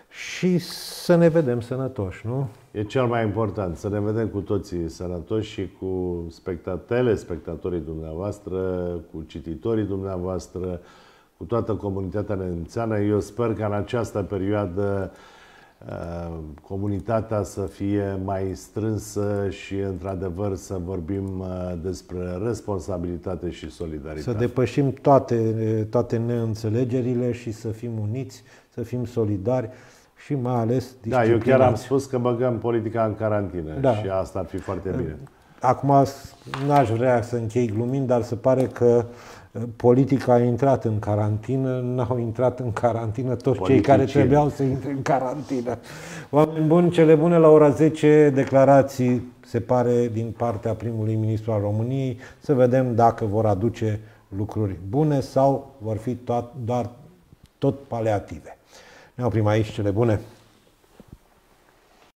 Și să ne vedem sănătoși, nu? E cel mai important, să ne vedem cu toții sănătoși și cu spectatele, spectatorii dumneavoastră, cu cititorii dumneavoastră, cu toată comunitatea nemțeană. Eu sper că în această perioadă Uh, comunitatea să fie mai strânsă și, într-adevăr, să vorbim uh, despre responsabilitate și solidaritate. Să depășim toate, toate neînțelegerile și să fim uniți, să fim solidari și mai ales Da, eu chiar am spus că băgăm politica în carantină da. și asta ar fi foarte bine. Acum n-aș vrea să închei glumind, dar se pare că politica a intrat în carantină, n-au intrat în carantină toți cei care trebuiau să intre în carantină. Oameni buni, cele bune la ora 10, declarații se pare din partea primului ministru al României, să vedem dacă vor aduce lucruri bune sau vor fi toat, doar tot paliative. Ne oprim aici, cele bune!